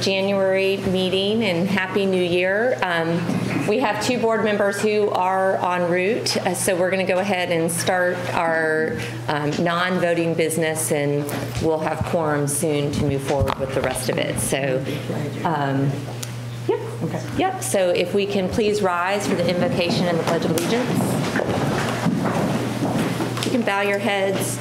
January meeting and Happy New Year. Um, We have two board members who are en route, uh, so we're going to go ahead and start our um, non-voting business, and we'll have quorum soon to move forward with the rest of it. So, um, yep, yep. So if we can please rise for the invocation and the Pledge of Allegiance. You can bow your heads.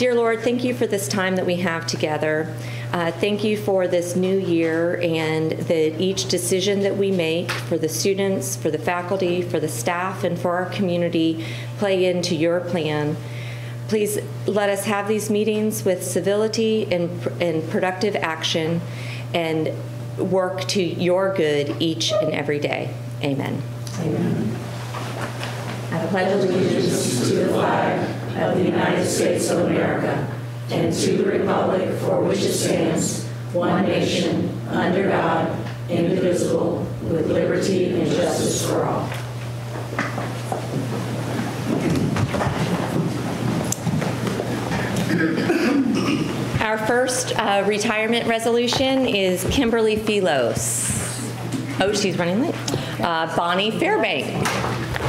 Dear Lord, thank you for this time that we have together. Uh, thank you for this new year and that each decision that we make for the students, for the faculty, for the staff, and for our community play into your plan. Please let us have these meetings with civility and, and productive action and work to your good each and every day. Amen. I pledge allegiance to the flag of the United States of America and to the republic for which it stands, one nation, under God, indivisible, with liberty and justice for all. Our first uh, retirement resolution is Kimberly Philos. Oh, she's running late. Uh, Bonnie Fairbank.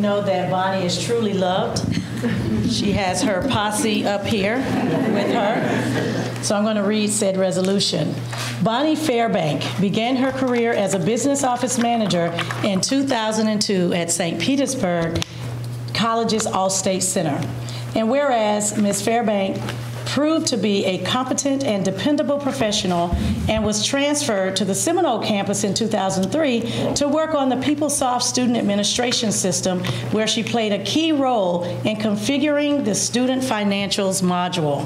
Know that Bonnie is truly loved. She has her posse up here with her. So I'm going to read said resolution. Bonnie Fairbank began her career as a business office manager in 2002 at St. Petersburg College's Allstate Center. And whereas Ms. Fairbank proved to be a competent and dependable professional and was transferred to the Seminole campus in 2003 to work on the PeopleSoft student administration system, where she played a key role in configuring the student financials module.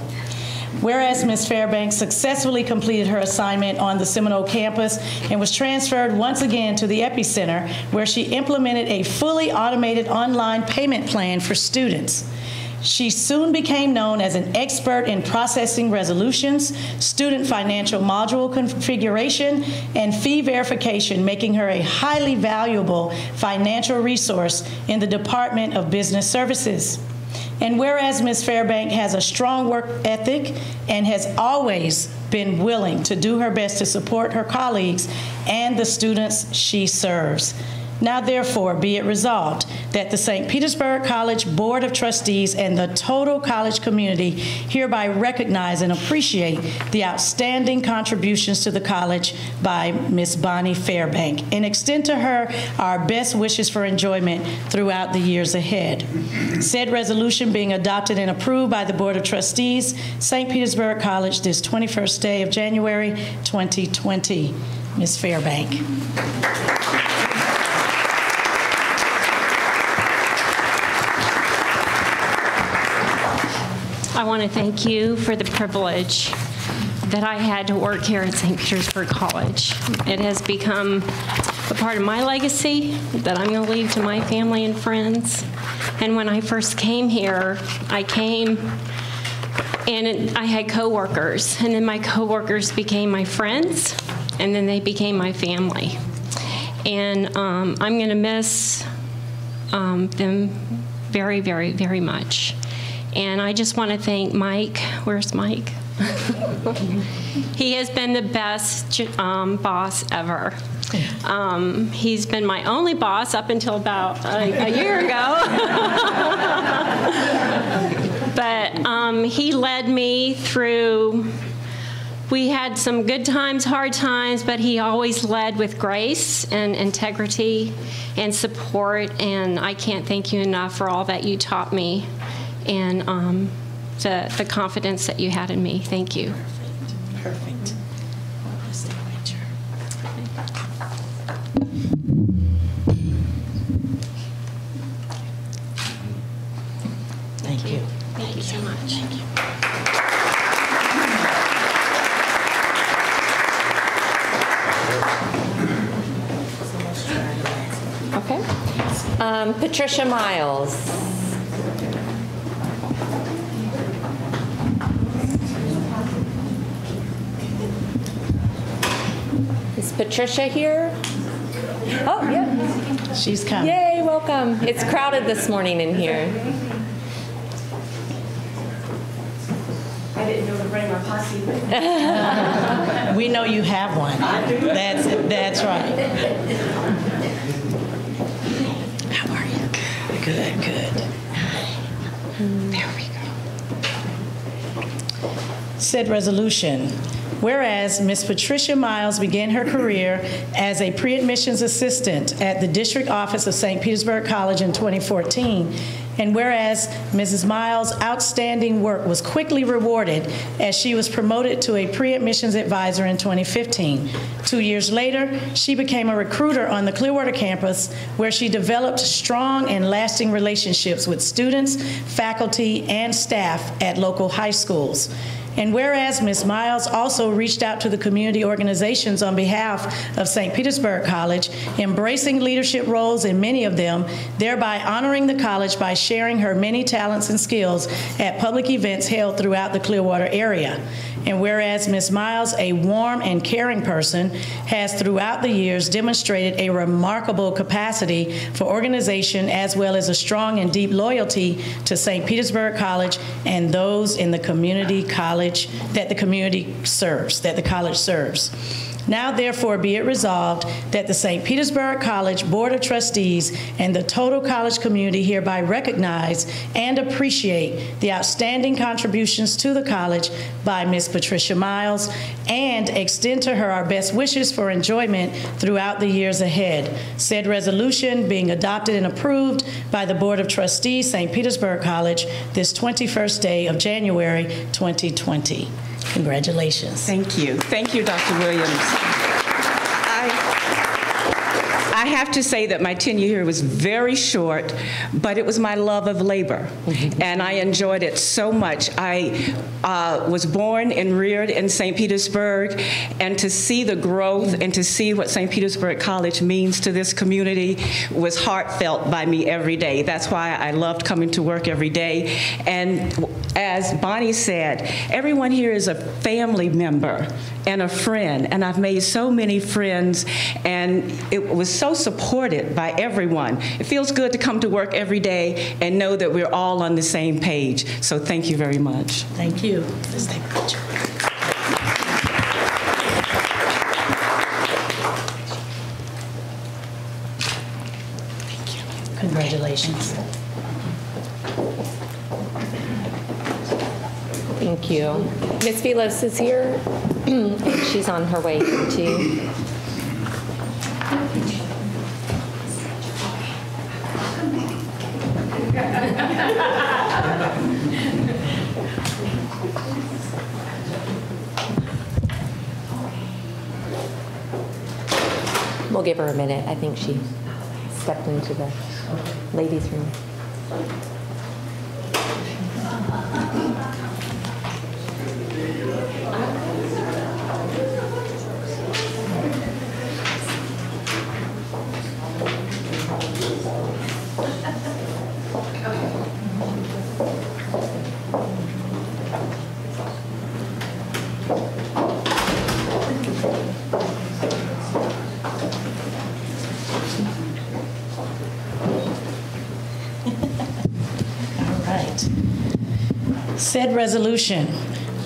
Whereas Ms. Fairbanks successfully completed her assignment on the Seminole campus and was transferred once again to the Epicenter, where she implemented a fully automated online payment plan for students. She soon became known as an expert in processing resolutions, student financial module configuration, and fee verification, making her a highly valuable financial resource in the Department of Business Services. And whereas Ms. Fairbank has a strong work ethic and has always been willing to do her best to support her colleagues and the students she serves. Now, therefore, be it resolved that the St. Petersburg College Board of Trustees and the total college community hereby recognize and appreciate the outstanding contributions to the college by Ms. Bonnie Fairbank and extend to her our best wishes for enjoyment throughout the years ahead. Said resolution being adopted and approved by the Board of Trustees, St. Petersburg College, this 21st day of January 2020. Ms. Fairbank. Want to thank you for the privilege that I had to work here at St. Petersburg College. It has become a part of my legacy that I'm going to leave to my family and friends. And when I first came here, I came and I had coworkers, and then my coworkers became my friends, and then they became my family. And um, I'm going to miss um, them very, very, very much. And I just want to thank Mike. Where's Mike? he has been the best um, boss ever. Um, he's been my only boss up until about a, a year ago. but um, he led me through we had some good times, hard times, but he always led with grace and integrity and support. And I can't thank you enough for all that you taught me and um, the, the confidence that you had in me. Thank you. Perfect. Perfect. Thank you. Thank you so much. Thank you. Okay. Um, Patricia Miles. Patricia here? Oh, yep. She's coming. Yay, welcome. It's crowded this morning in here. I didn't know to bring my posse. We know you have one. I do. That's, that's right. How are you? Good, good. There we go. Said resolution. Whereas Ms. Patricia Miles began her career as a pre-admissions assistant at the district office of St. Petersburg College in 2014, and whereas Mrs. Miles' outstanding work was quickly rewarded as she was promoted to a pre-admissions advisor in 2015. Two years later, she became a recruiter on the Clearwater campus where she developed strong and lasting relationships with students, faculty, and staff at local high schools. And whereas Ms. Miles also reached out to the community organizations on behalf of St. Petersburg College, embracing leadership roles in many of them, thereby honoring the college by sharing her many talents and skills at public events held throughout the Clearwater area. And whereas Ms. Miles, a warm and caring person, has throughout the years demonstrated a remarkable capacity for organization as well as a strong and deep loyalty to St. Petersburg College and those in the community college that the community serves, that the college serves. Now therefore be it resolved that the St. Petersburg College Board of Trustees and the total college community hereby recognize and appreciate the outstanding contributions to the college by Ms. Patricia Miles and extend to her our best wishes for enjoyment throughout the years ahead. Said resolution being adopted and approved by the Board of Trustees, St. Petersburg College, this 21st day of January 2020. Congratulations. Thank you. Thank you, Dr. Williams. I I have to say that my tenure here was very short, but it was my love of labor, and I enjoyed it so much. I uh, was born and reared in St. Petersburg, and to see the growth and to see what St. Petersburg College means to this community was heartfelt by me every day. That's why I loved coming to work every day. And as Bonnie said, everyone here is a family member and a friend, and I've made so many friends, and it was so supported by everyone. It feels good to come to work every day and know that we're all on the same page. So thank you very much. Thank you. Let's take a picture. Thank you. Congratulations. Thank you. Ms. Velos is here, she's on her way here too. We'll give her a minute. I think she stepped into the ladies' room. Said resolution.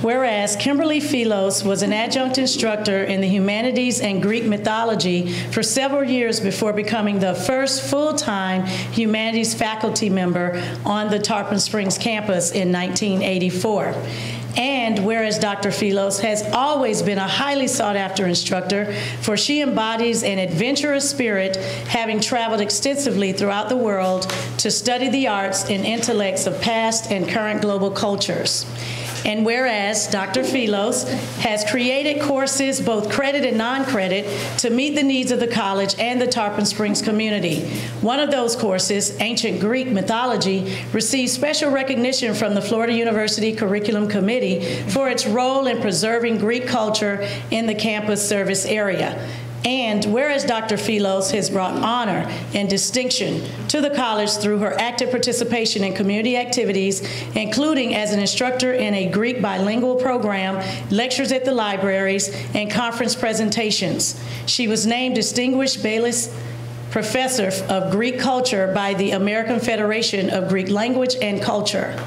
Whereas Kimberly Philos was an adjunct instructor in the humanities and Greek mythology for several years before becoming the first full-time humanities faculty member on the Tarpon Springs campus in 1984. And whereas Dr. Philos has always been a highly sought-after instructor, for she embodies an adventurous spirit, having traveled extensively throughout the world to study the arts and intellects of past and current global cultures. And whereas Dr. Philos has created courses, both credit and non-credit, to meet the needs of the college and the Tarpon Springs community. One of those courses, Ancient Greek Mythology, received special recognition from the Florida University Curriculum Committee for its role in preserving Greek culture in the campus service area. And whereas Dr. Philos has brought honor and distinction to the college through her active participation in community activities, including as an instructor in a Greek bilingual program, lectures at the libraries, and conference presentations. She was named Distinguished Bayless Professor of Greek Culture by the American Federation of Greek Language and Culture.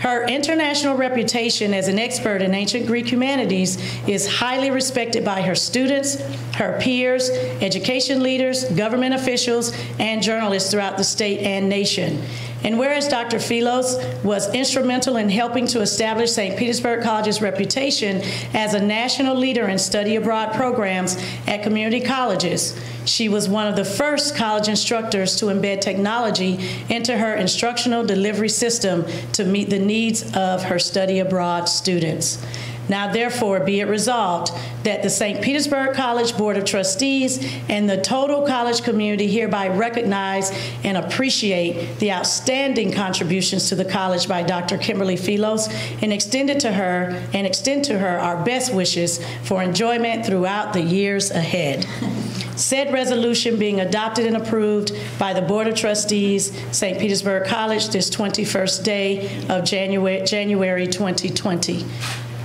Her international reputation as an expert in ancient Greek humanities is highly respected by her students, her peers, education leaders, government officials, and journalists throughout the state and nation. And whereas Dr. Philos was instrumental in helping to establish St. Petersburg College's reputation as a national leader in study abroad programs at community colleges, she was one of the first college instructors to embed technology into her instructional delivery system to meet the needs of her study abroad students. Now, therefore, be it resolved that the St. Petersburg College Board of Trustees and the total college community hereby recognize and appreciate the outstanding contributions to the college by Dr. Kimberly Philos and extend it to her and extend to her our best wishes for enjoyment throughout the years ahead. Said resolution being adopted and approved by the Board of Trustees, St. Petersburg College, this 21st day of January, January 2020.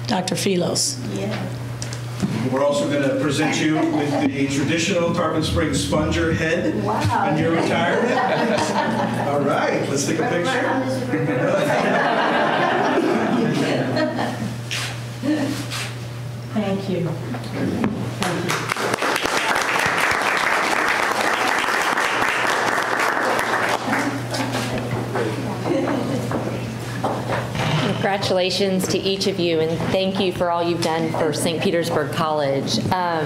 Dr. Philos. Yeah. We're also going to present you with the traditional Tarpon Springs sponger head on your retirement. All right, let's take a picture. Thank you. Thank you. Congratulations to each of you, and thank you for all you've done for St. Petersburg College. Um,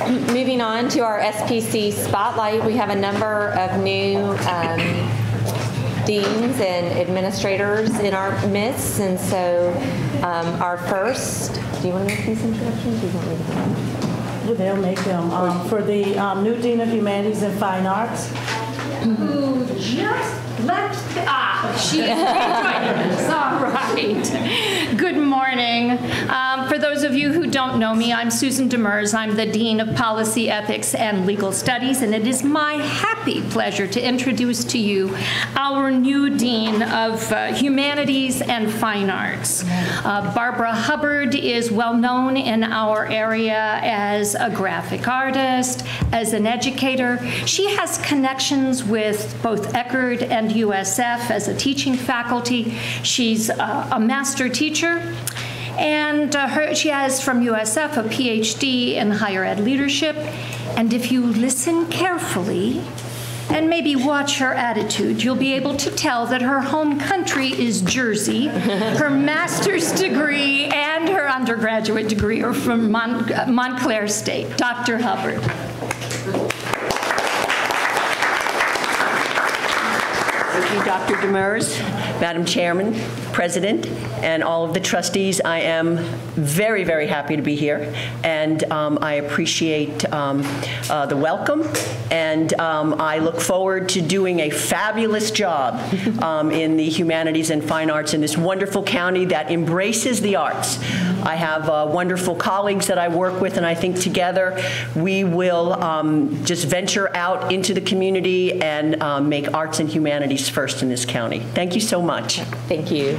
moving on to our SPC Spotlight, we have a number of new um, deans and administrators in our midst, and so um, our first, do you want to make these introductions? Do you want me to? They'll make them. Um, For the um, new Dean of Humanities and Fine Arts, who just left. Ah, she is. All right. Good morning. Um, for those of you who don't know me, I'm Susan Demers. I'm the Dean of Policy, Ethics, and Legal Studies, and it is my happy pleasure to introduce to you our new Dean of uh, Humanities and Fine Arts. Uh, Barbara Hubbard is well known in our area as a graphic artist, as an educator. She has connections with both Eckerd and USF as a teaching faculty. She's uh, a master teacher. And uh, her, she has from USF a PhD in higher ed leadership. And if you listen carefully and maybe watch her attitude, you'll be able to tell that her home country is Jersey. Her master's degree and her undergraduate degree are from Mont- Montclair State. Dr. Hubbard. Thank you, Dr. Demers, Madam Chairman, President, and all of the trustees. I am very, very happy to be here, and um, I appreciate um, uh, the welcome, and um, I look forward to doing a fabulous job um, in the humanities and fine arts in this wonderful county that embraces the arts. I have uh, wonderful colleagues that I work with, and I think together we will um, just venture out into the community and um, make arts and humanities first in this county. Thank you so much. Thank you.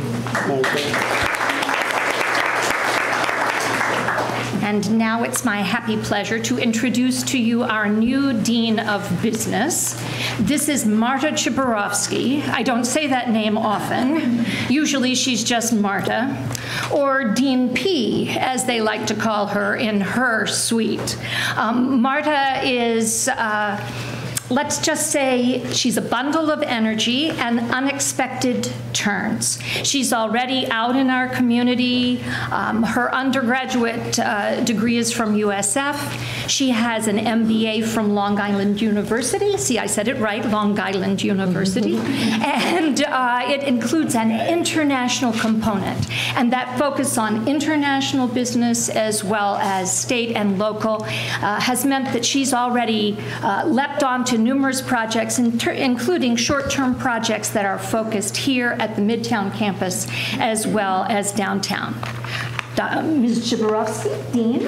And now it's my happy pleasure to introduce to you our new Dean of Business. This is Marta Przyborowski. I don't say that name often. Usually she's just Marta. Or Dean P, as they like to call her in her suite. Um, Marta is. Uh, let's just say she's a bundle of energy and unexpected turns. She's already out in our community. Um, her undergraduate uh, degree is from USF. She has an MBA from Long Island University. See, I said it right, Long Island University. and uh, it includes an international component. And that focus on international business as well as state and local uh, has meant that she's already uh, leapt onto numerous projects, including short-term projects that are focused here at the Midtown campus as well as downtown. Ms. Przyborowski, Dean.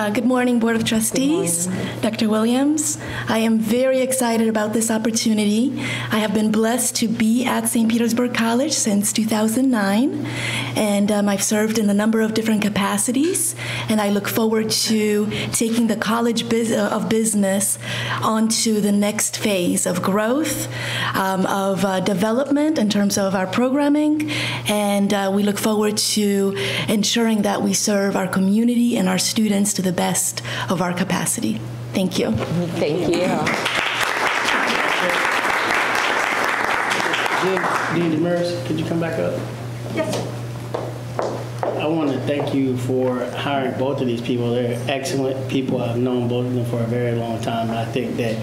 Uh, Good morning, Board of Trustees. Dr. Williams, I am very excited about this opportunity. I have been blessed to be at St. Petersburg College since 2009, and um, I've served in a number of different capacities, and I look forward to taking the College uh, of Business onto the next phase of growth, um, of uh, development in terms of our programming, and uh, we look forward to ensuring that we serve our community and our students to the best of our capacity. Thank you. Thank you. Dean, Dean Demers, could you come back up? Yes. I want to thank you for hiring both of these people. They're excellent people. I've known both of them for a very long time. And I think that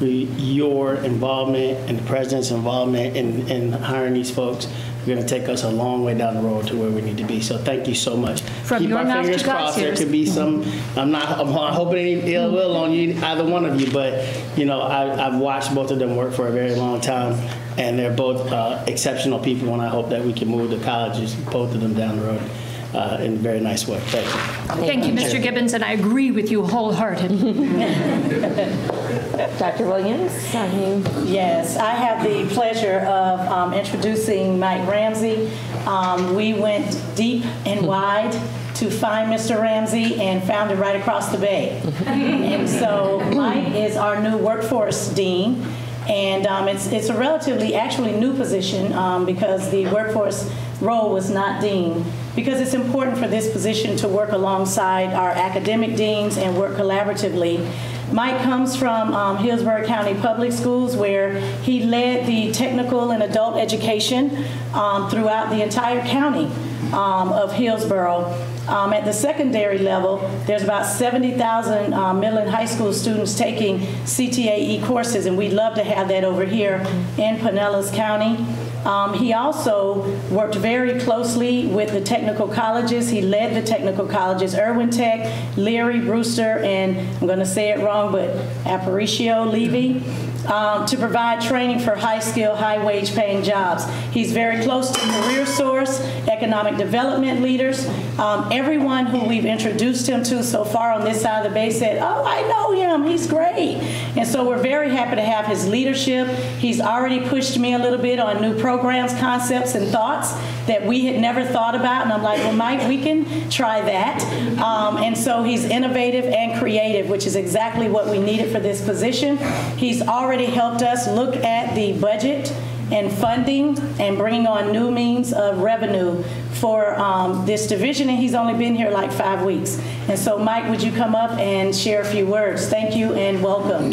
your involvement and the president's involvement in, in hiring these folks are going to take us a long way down the road to where we need to be. So thank you so much. From Keep your our mouth fingers crossed. There could be some. I'm not. I'm hoping any ill will on you, either one of you. But you know, I, I've watched both of them work for a very long time, and they're both uh, exceptional people. And I hope that we can move the colleges, both of them, down the road uh, in a very nice way. Thank you. Thank you, Mr. Gibbons, and I agree with you wholeheartedly. Dr. Williams, are you? Yes, I have the pleasure of um, introducing Mike Ramsey. Um, We went deep and wide to find Mr. Ramsey and found him right across the bay. And so Mike is our new workforce dean, and um, it's it's a relatively, actually new position um, because the workforce role was not dean, because it's important for this position to work alongside our academic deans and work collaboratively. Mike comes from um, Hillsborough County Public Schools, where he led the technical and adult education um, throughout the entire county um, of Hillsborough. Um, at the secondary level, there's about 70,000 uh, middle and high school students taking CTAE courses, and we'd love to have that over here in Pinellas County. Um, he also worked very closely with the technical colleges. He led the technical colleges, Erwin Tech, Learey, Brewster, and I'm going to say it wrong, but Aparicio Levy, um, to provide training for high skill, high wage paying jobs. He's very close to Career Source, economic development leaders. Um, everyone who we've introduced him to so far on this side of the bay said, Oh, I know him, he's great. And so we're very happy to have his leadership. He's already pushed me a little bit on new programs, concepts, and thoughts that we had never thought about. And I'm like, Well, Mike, we can try that. Um, and so he's innovative and creative, which is exactly what we needed for this position. He's already helped us look at the budget and funding and bringing on new means of revenue for um, this division, and he's only been here like five weeks. And so, Mike, would you come up and share a few words? Thank you and welcome.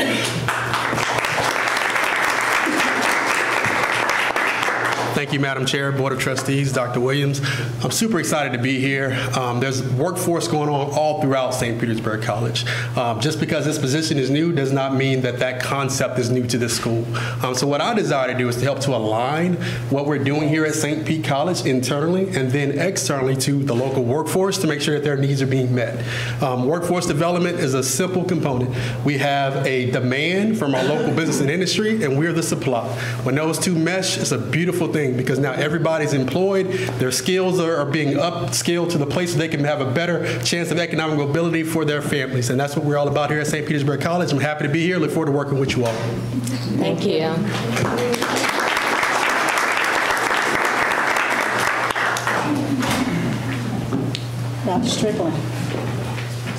Thank you, Madam Chair, Board of Trustees, Dr. Williams. I'm super excited to be here. Um, there's workforce going on all throughout St. Petersburg College. Um, just because this position is new does not mean that that concept is new to this school. Um, so what I desire to do is to help to align what we're doing here at St. Pete College internally and then externally to the local workforce to make sure that their needs are being met. Um, workforce development is a simple component. We have a demand from our local business and industry, and we're the supply. When those two mesh, it's a beautiful thing because now everybody's employed, their skills are, are being upskilled to the place so they can have a better chance of economic mobility for their families. And that's what we're all about here at St. Petersburg College. I'm happy to be here. Look forward to working with you all. Thank you. Dr. Strickland.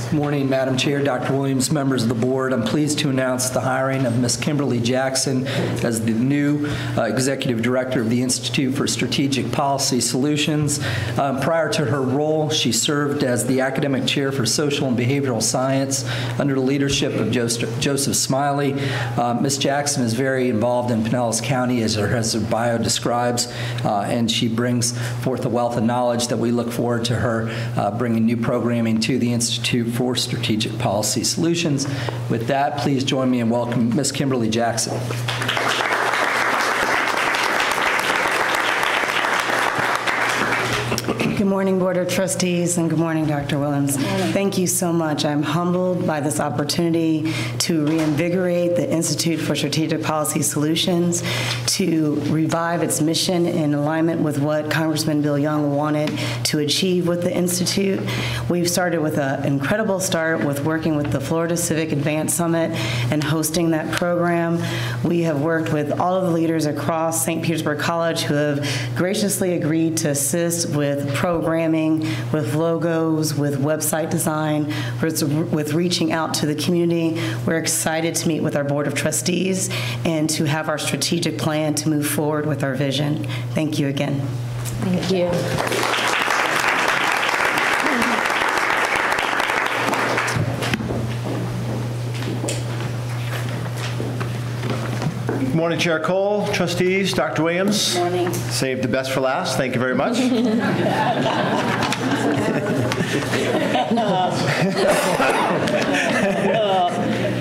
Good morning, Madam Chair, Dr. Williams, members of the board. I'm pleased to announce the hiring of Ms. Kimberly Jackson as the new uh, Executive Director of the Institute for Strategic Policy Solutions. Um, Prior to her role, she served as the Academic Chair for Social and Behavioral Science under the leadership of Joseph Joseph Smiley. Uh, Ms. Jackson is very involved in Pinellas County, as her as her bio describes, uh, and she brings forth a wealth of knowledge that we look forward to her uh, bringing new programming to the Institute for Strategic Policy Solutions. With that, please join me in welcoming Ms. Kimberly Jackson. Good morning, Board of Trustees, and good morning, Dr. Williams. Thank you so much. I'm humbled by this opportunity to reinvigorate the Institute for Strategic Policy Solutions, to revive its mission in alignment with what Congressman Bill Young wanted to achieve with the Institute. We've started with an incredible start with working with the Florida Civic Advance Summit and hosting that program. We have worked with all of the leaders across St. Petersburg College who have graciously agreed to assist with programming, with logos, with website design, with, reaching out to the community. We're excited to meet with our Board of Trustees and to have our strategic plan to move forward with our vision. Thank you again. Thank you. Good morning, Chair Cole, trustees, Dr. Williams. Good morning. Saved the best for last. Thank you very much. You're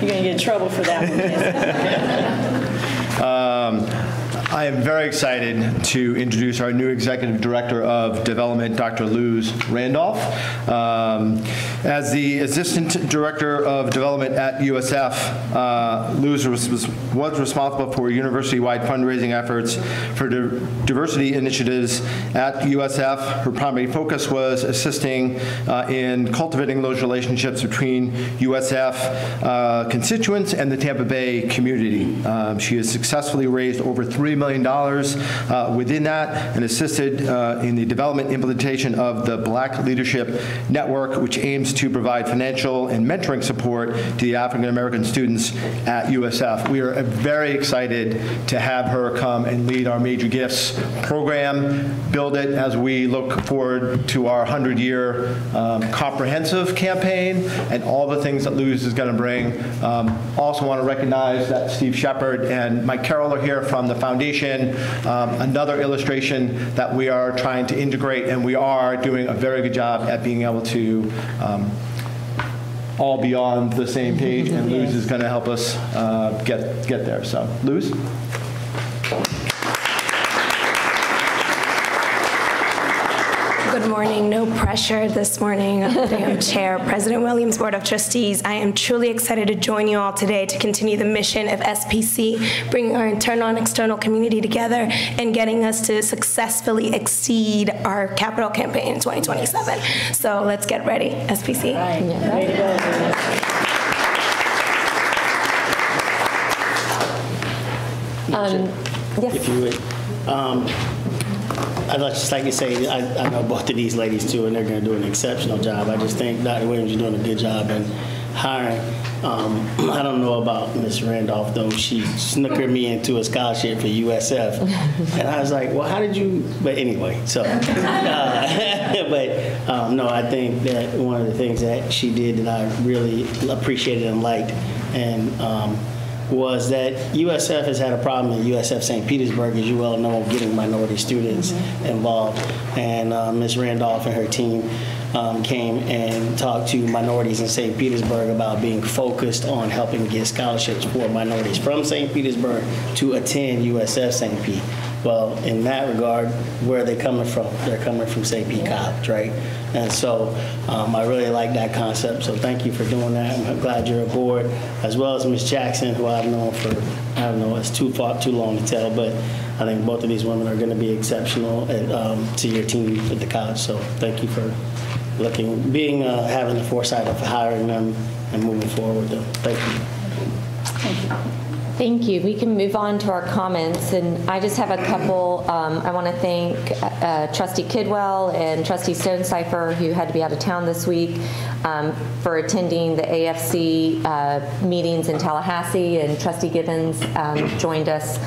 going to get in trouble for that one. Um, I am very excited to introduce our new Executive Director of Development, Dr. Luz Randolph. Um, as the Assistant Director of Development at USF, uh, Luz was, was, was responsible for university-wide fundraising efforts for di- diversity initiatives at USF. Her primary focus was assisting uh, in cultivating those relationships between USF uh, constituents and the Tampa Bay community. Um, she has successfully raised over $3 million uh, within that and assisted uh, in the development implementation of the Black Leadership Network, which aims to provide financial and mentoring support to the African American students at USF. We are very excited to have her come and lead our Major Gifts program, build it as we look forward to our 100-year um, comprehensive campaign and all the things that Luz is going to bring. Um, Also want to recognize that Steve Shepard and Mike Carroll are here from the foundation. Um, Another illustration that we are trying to integrate, and we are doing a very good job at being able to um, all be on the same page, and Luz is going to help us uh, get, get there. So, Luz? Good morning. No pressure this morning. I am Chair, President Williams, Board of Trustees. I am truly excited to join you all today to continue the mission of SPC, bringing our internal and external community together and getting us to successfully exceed our capital campaign in 2027. So let's get ready, SPC. Way to Um, If you would. Um, I'd just like to say, I, I know both of these ladies too, and they're going to do an exceptional job. I just think Dr. Williams is doing a good job in hiring. Um, I don't know about Miss Randolph though. She snookered me into a scholarship for USF, and I was like, "Well, how did you?" But anyway, so. Uh, but um, no, I think that one of the things that she did that I really appreciated and liked, and um, was that USF has had a problem in USF St. Petersburg, as you well know, getting minority students involved. And uh, Ms. Randolph and her team um, came and talked to minorities in St. Petersburg about being focused on helping get scholarships for minorities from St. Petersburg to attend USF St. Pete. Well, in that regard, where are they coming from? They're coming from St. Pete College, right? And so um, I really like that concept. So thank you for doing that. I'm glad you're aboard, as well as Ms. Jackson, who I've known for I don't know, it's too far, too long to tell, but I think both of these women are going to be exceptional at, um, to your team at the college. So thank you for looking, being, uh, having the foresight of hiring them and moving forward with them. Thank you. Thank you. We can move on to our comments, and I just have a couple. Um, I want to thank uh, Trustee Kidwell and Trustee Stonecipher, who had to be out of town this week, um, for attending the AFC uh, meetings in Tallahassee, and Trustee Gibbons um, joined us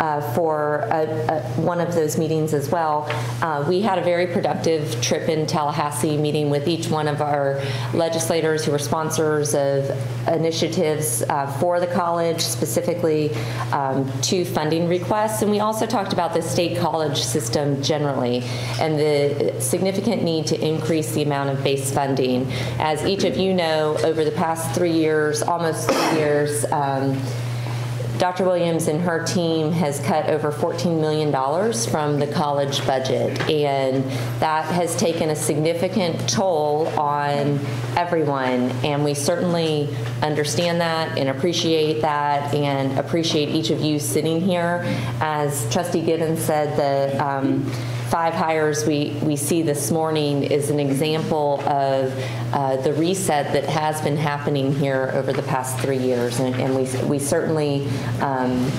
uh, for a, a, one of those meetings as well. Uh, we had a very productive trip in Tallahassee, meeting with each one of our legislators who are sponsors of initiatives uh, for the college, specifically um, two funding requests. And we also talked about the state college system generally and the significant need to increase the amount of base funding. As each of you know, over the past three years, almost three years, um, Dr. Williams and her team has cut over $14 million from the college budget, and that has taken a significant toll on everyone, and we certainly understand that and appreciate that and appreciate each of you sitting here. As Trustee Gibbons said, the um, five hires we, we see this morning is an example of uh, the reset that has been happening here over the past three years, and, and we, we certainly um,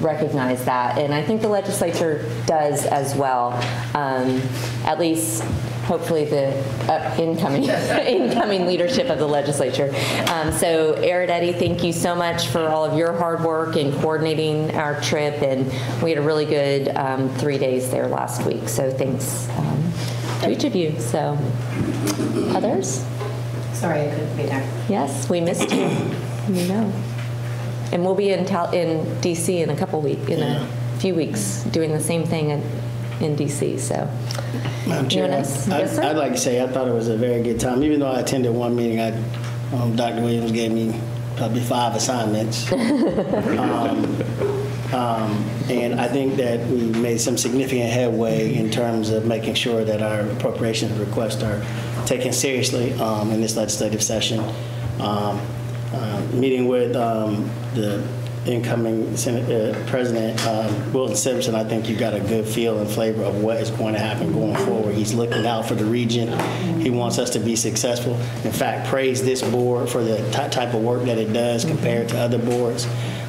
recognize that. And I think the legislature does as well, um, at least hopefully the uh, incoming incoming leadership of the legislature. Um, so, Eridetti, thank you so much for all of your hard work in coordinating our trip, and we had a really good um, three days there last week. So, thanks um, to each of you. So, others? Sorry, I couldn't be there. Yes, we missed you. You know. And we'll be in Tal- in DC in a couple weeks, in a few weeks, doing the same thing in, in DC. So. Madam Chair, I, yes, I'd like to say, I thought it was a very good time, even though I attended one meeting, I, um, Dr. Williams gave me probably five assignments. Um, um, And I think that we made some significant headway in terms of making sure that our appropriations requests are taken seriously um, in this legislative session. Um, uh, Meeting with um, the incoming Senate uh, President um, Wilton Simpson, I think you got a good feel and flavor of what is going to happen going forward. He's looking out for the region. He wants us to be successful. In fact, praise this board for the ty- type of work that it does compared to other boards.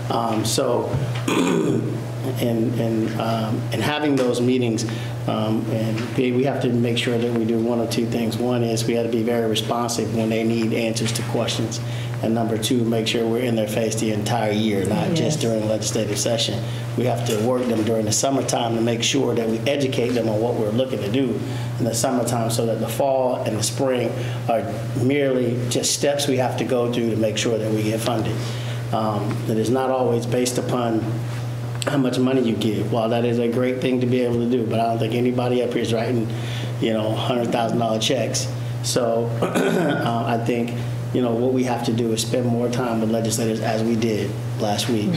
Um, So, and, and, um, and having those meetings, um, and be- we have to make sure that we do one or two things. One is we have to be very responsive when they need answers to questions. And number two, make sure we're in their face the entire year, not just Yes. during legislative session. We have to work them during the summertime to make sure that we educate them on what we're looking to do in the summertime so that the fall and the spring are merely just steps we have to go through to make sure that we get funded. Um, It is not always based upon how much money you give. While that is a great thing to be able to do, but I don't think anybody up here is writing, you know, hundred thousand dollar checks. So uh, I think, you know, what we have to do is spend more time with legislators as we did last week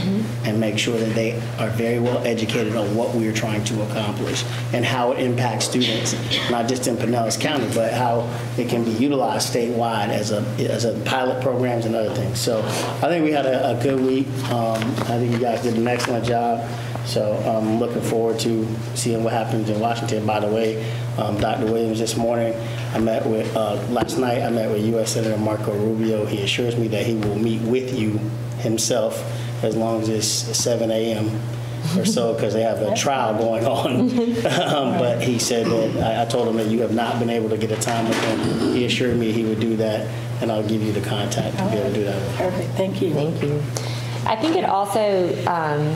and make sure that they are very well educated on what we are trying to accomplish and how it impacts students, not just in Pinellas County, but how it can be utilized statewide as a, as a pilot programs and other things. So I think we had a, a good week. Um, I think you guys did an excellent job. So I'm looking forward to seeing what happens in Washington. By the way, um, Dr. Williams this morning, I met with, uh, last night, I met with U.S. Senator Marco Rubio. He assures me that he will meet with you himself as long as it's 7 a.m. or so, because they have a trial going on. Um, But he said that, I- I told him that you have not been able to get a time with him. He assured me he would do that, and I'll give you the contact to be able to do that. Perfect, thank you. Thank you. I think it also, um,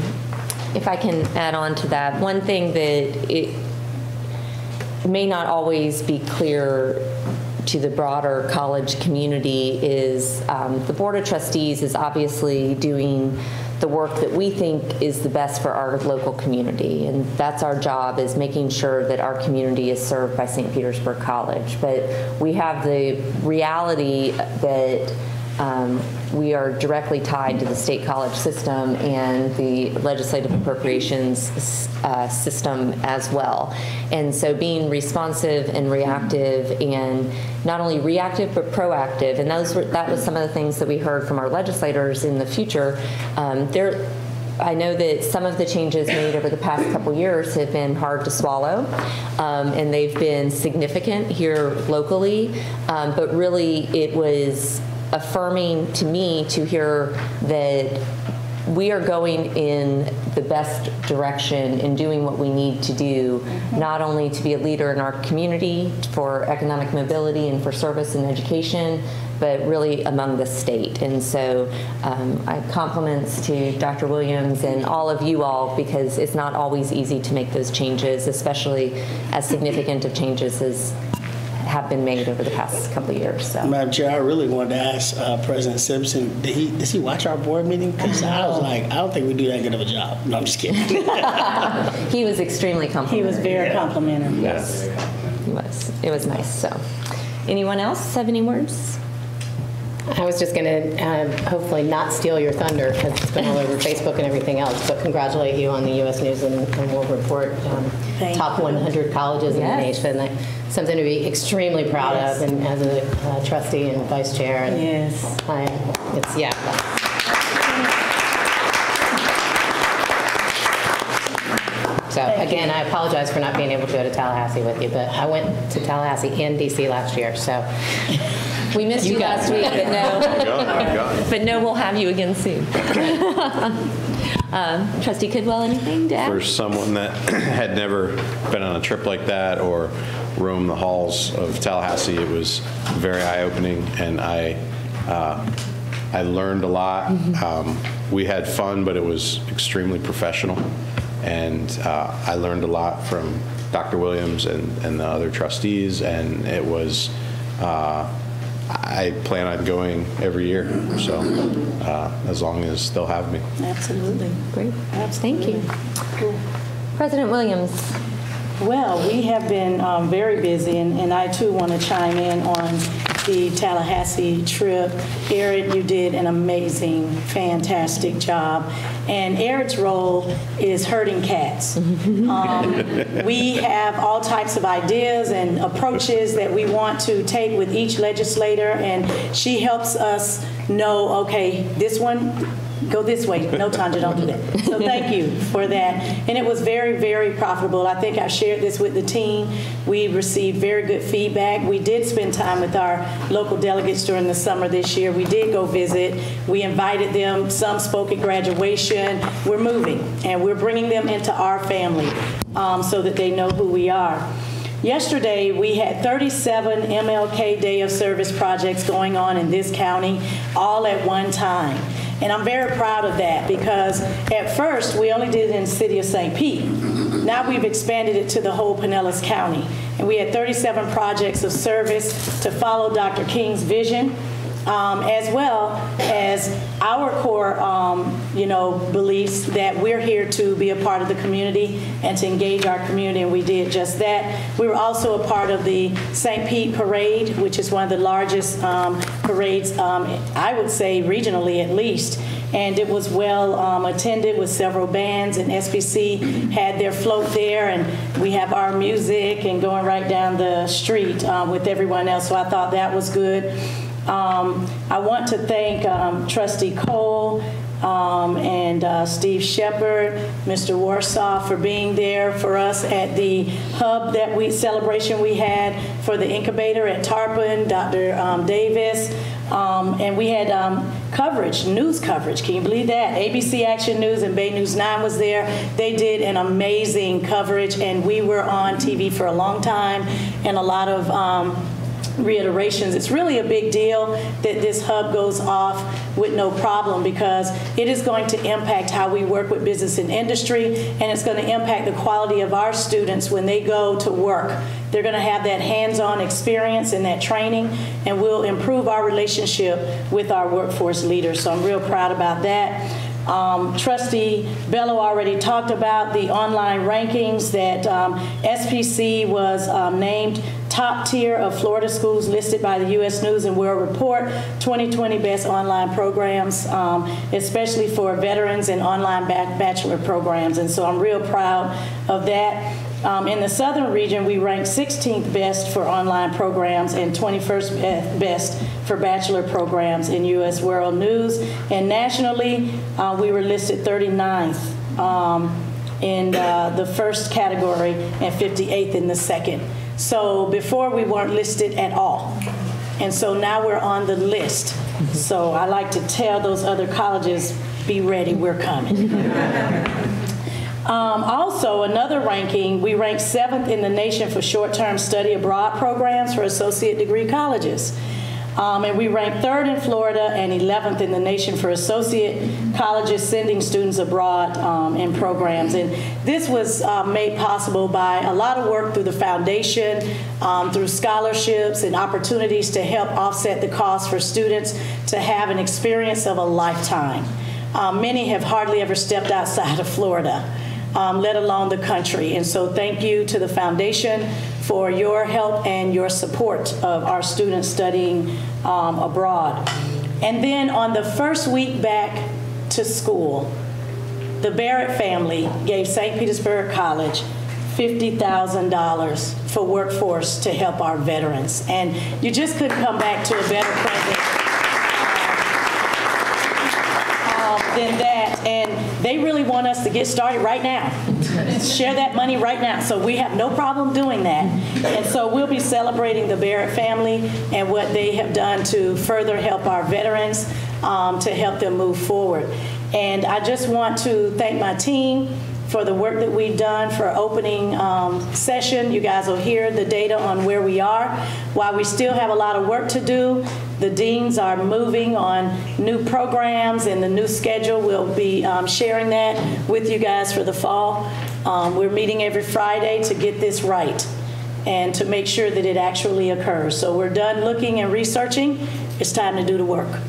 if I can add on to that, one thing that it may not always be clear to the broader college community is um, the Board of Trustees is obviously doing the work that we think is the best for our local community. And that's our job is making sure that our community is served by St. Petersburg College. But we have the reality that um, we are directly tied to the state college system and the legislative appropriations uh, system as well. And so being responsive and reactive and not only reactive but proactive, and those were, that was some of the things that we heard from our legislators in the future. Um, there, I know that some of the changes made over the past couple years have been hard to swallow, um, and they've been significant here locally, um, but really it was affirming to me to hear that we are going in the best direction in doing what we need to do, not only to be a leader in our community for economic mobility and for service and education, but really among the state. And so um, I compliments to Dr. Williams and all of you all because it's not always easy to make those changes, especially as significant of changes as have been made over the past couple of years. So. Madam Chair, I really wanted to ask uh, President Simpson, did he, does he watch our board meeting? Because I was like, I don't think we do that good of a job. No, I'm just kidding. he was extremely complimentary. He was very complimentary. Yes, he was. It was nice. So, anyone else have any words? I was just going to um, hopefully not steal your thunder because it's been all over Facebook and everything else, but congratulate you on the U.S. News and, and World Report um, top 100 colleges in the nation. Something to be extremely proud Yes. of, and as a uh, trustee and vice chair. And Yes. I, it's yeah. So again, I apologize for not being able to go to Tallahassee with you, but I went to Tallahassee and DC last year, so. We missed you got last week, but no. Got it. But no, we'll have you again soon. Um, Trustee Kidwell, anything to add? for someone that had never been on a trip like that or roamed the halls of Tallahassee, it was very eye-opening, and I, uh, I learned a lot. Um, We had fun, but it was extremely professional, and uh, I learned a lot from Dr. Williams and and the other trustees, and it was, uh, I plan on going every year, so uh, as long as they'll have me. Absolutely. Great. Thank you. President Williams. Well, we have been um, very busy, and and I too want to chime in on the Tallahassee trip. Eric, you did an amazing, fantastic job. And Eric's role is herding cats. Um, We have all types of ideas and approaches that we want to take with each legislator, and she helps us know, okay, this one, go this way. No, Tonjua, don't do that. So thank you for that. And it was very, very profitable. I think I've shared this with the team. We received very good feedback. We did spend time with our local delegates during the summer this year. We did go visit. We invited them. Some spoke at graduation. We're moving, and we're bringing them into our family um, so that they know who we are. Yesterday, we had 37 MLK Day of Service projects going on in this county, all at one time. And I'm very proud of that because at first, we only did it in the city of St. Pete. Now we've expanded it to the whole Pinellas County. And we had 37 projects of service to follow Dr. King's vision um, as well as our core, um, you know, beliefs that we're here to be a part of the community and to engage our community, and we did just that. We were also a part of the St. Pete Parade, which is one of the largest um, parades, um, I would say regionally at least, and it was well um, attended with several bands, and SPC had their float there, and we have our music and going right down the street um, with everyone else, so I thought that was good. Um, I want to thank um, Trustee Cole um, and uh, Steve Shepard, Mr. Warsaw for being there for us at the hub that we celebration we had for the incubator at Tarpon, Dr. Um, Davis, um, and we had um, coverage, news coverage. Can you believe that? ABC Action News and Bay News 9 was there. They did an amazing coverage, and we were on TV for a long time, and a lot of um, reiterations. It's really a big deal that this hub goes off with no problem because it is going to impact how we work with business and industry, and it's going to impact the quality of our students when they go to work. They're going to have that hands-on experience and that training, and we'll improve our relationship with our workforce leaders. So I'm real proud about that. Um, Trustee Bello already talked about the online rankings that um, SPC was um, named top tier of Florida schools listed by the U.S. News and World Report 2020 best online programs, um, especially for veterans and online ba- bachelor programs. And so I'm real proud of that. Um, in the southern region, we ranked 16th best for online programs and 21st best for bachelor programs in U.S. World News. And nationally, uh, we were listed 39th um, in uh, the first category and 58th in the second. So before we weren't listed at all. And so now we're on the list. So I like to tell those other colleges, be ready, we're coming. Um, also, another ranking, we ranked seventh in the nation for short-term study abroad programs for associate degree colleges. Um, and we ranked third in Florida and 11th in the nation for associate colleges sending students abroad um, in programs. And this was uh, made possible by a lot of work through the foundation, um, through scholarships and opportunities to help offset the cost for students to have an experience of a lifetime. Um, many have hardly ever stepped outside of Florida um, let alone the country. And so thank you to the foundation for your help and your support of our students studying um, abroad. And then on the first week back to school, the Barrett family gave St. Petersburg College $50,000 for workforce to help our veterans. And you just couldn't come back to a better present um, than that. And they really want us to get started right now. Share that money right now. So we have no problem doing that. And so we'll be celebrating the Barrett family and what they have done to further help our veterans, um, to help them move forward. And I just want to thank my team for the work that we've done for opening um, session. You guys will hear the data on where we are. While we still have a lot of work to do, the deans are moving on new programs and the new schedule. We'll be um, sharing that with you guys for the fall. Um, we're meeting every Friday to get this right and to make sure that it actually occurs. So we're done looking and researching. It's time to do the work.